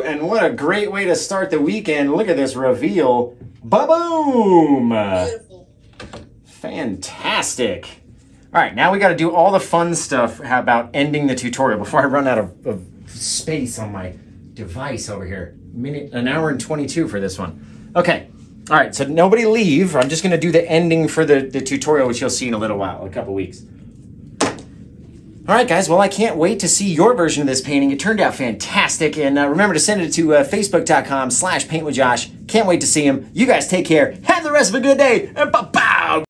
and what a great way to start the weekend. Look at this reveal. Ba-boom! Beautiful. Fantastic. All right, now we got to do all the fun stuff about ending the tutorial before I run out of, of space on my device over here. Minute, an hour and 22 for this one. Okay. All right, so nobody leave. I'm just going to do the ending for the, the tutorial, which you'll see in a little while, a couple weeks. All right, guys. Well, I can't wait to see your version of this painting. It turned out fantastic. And uh, remember to send it to uh, facebook.com slash paintwithjosh. Can't wait to see him. You guys take care. Have the rest of a good day. And bye-bye.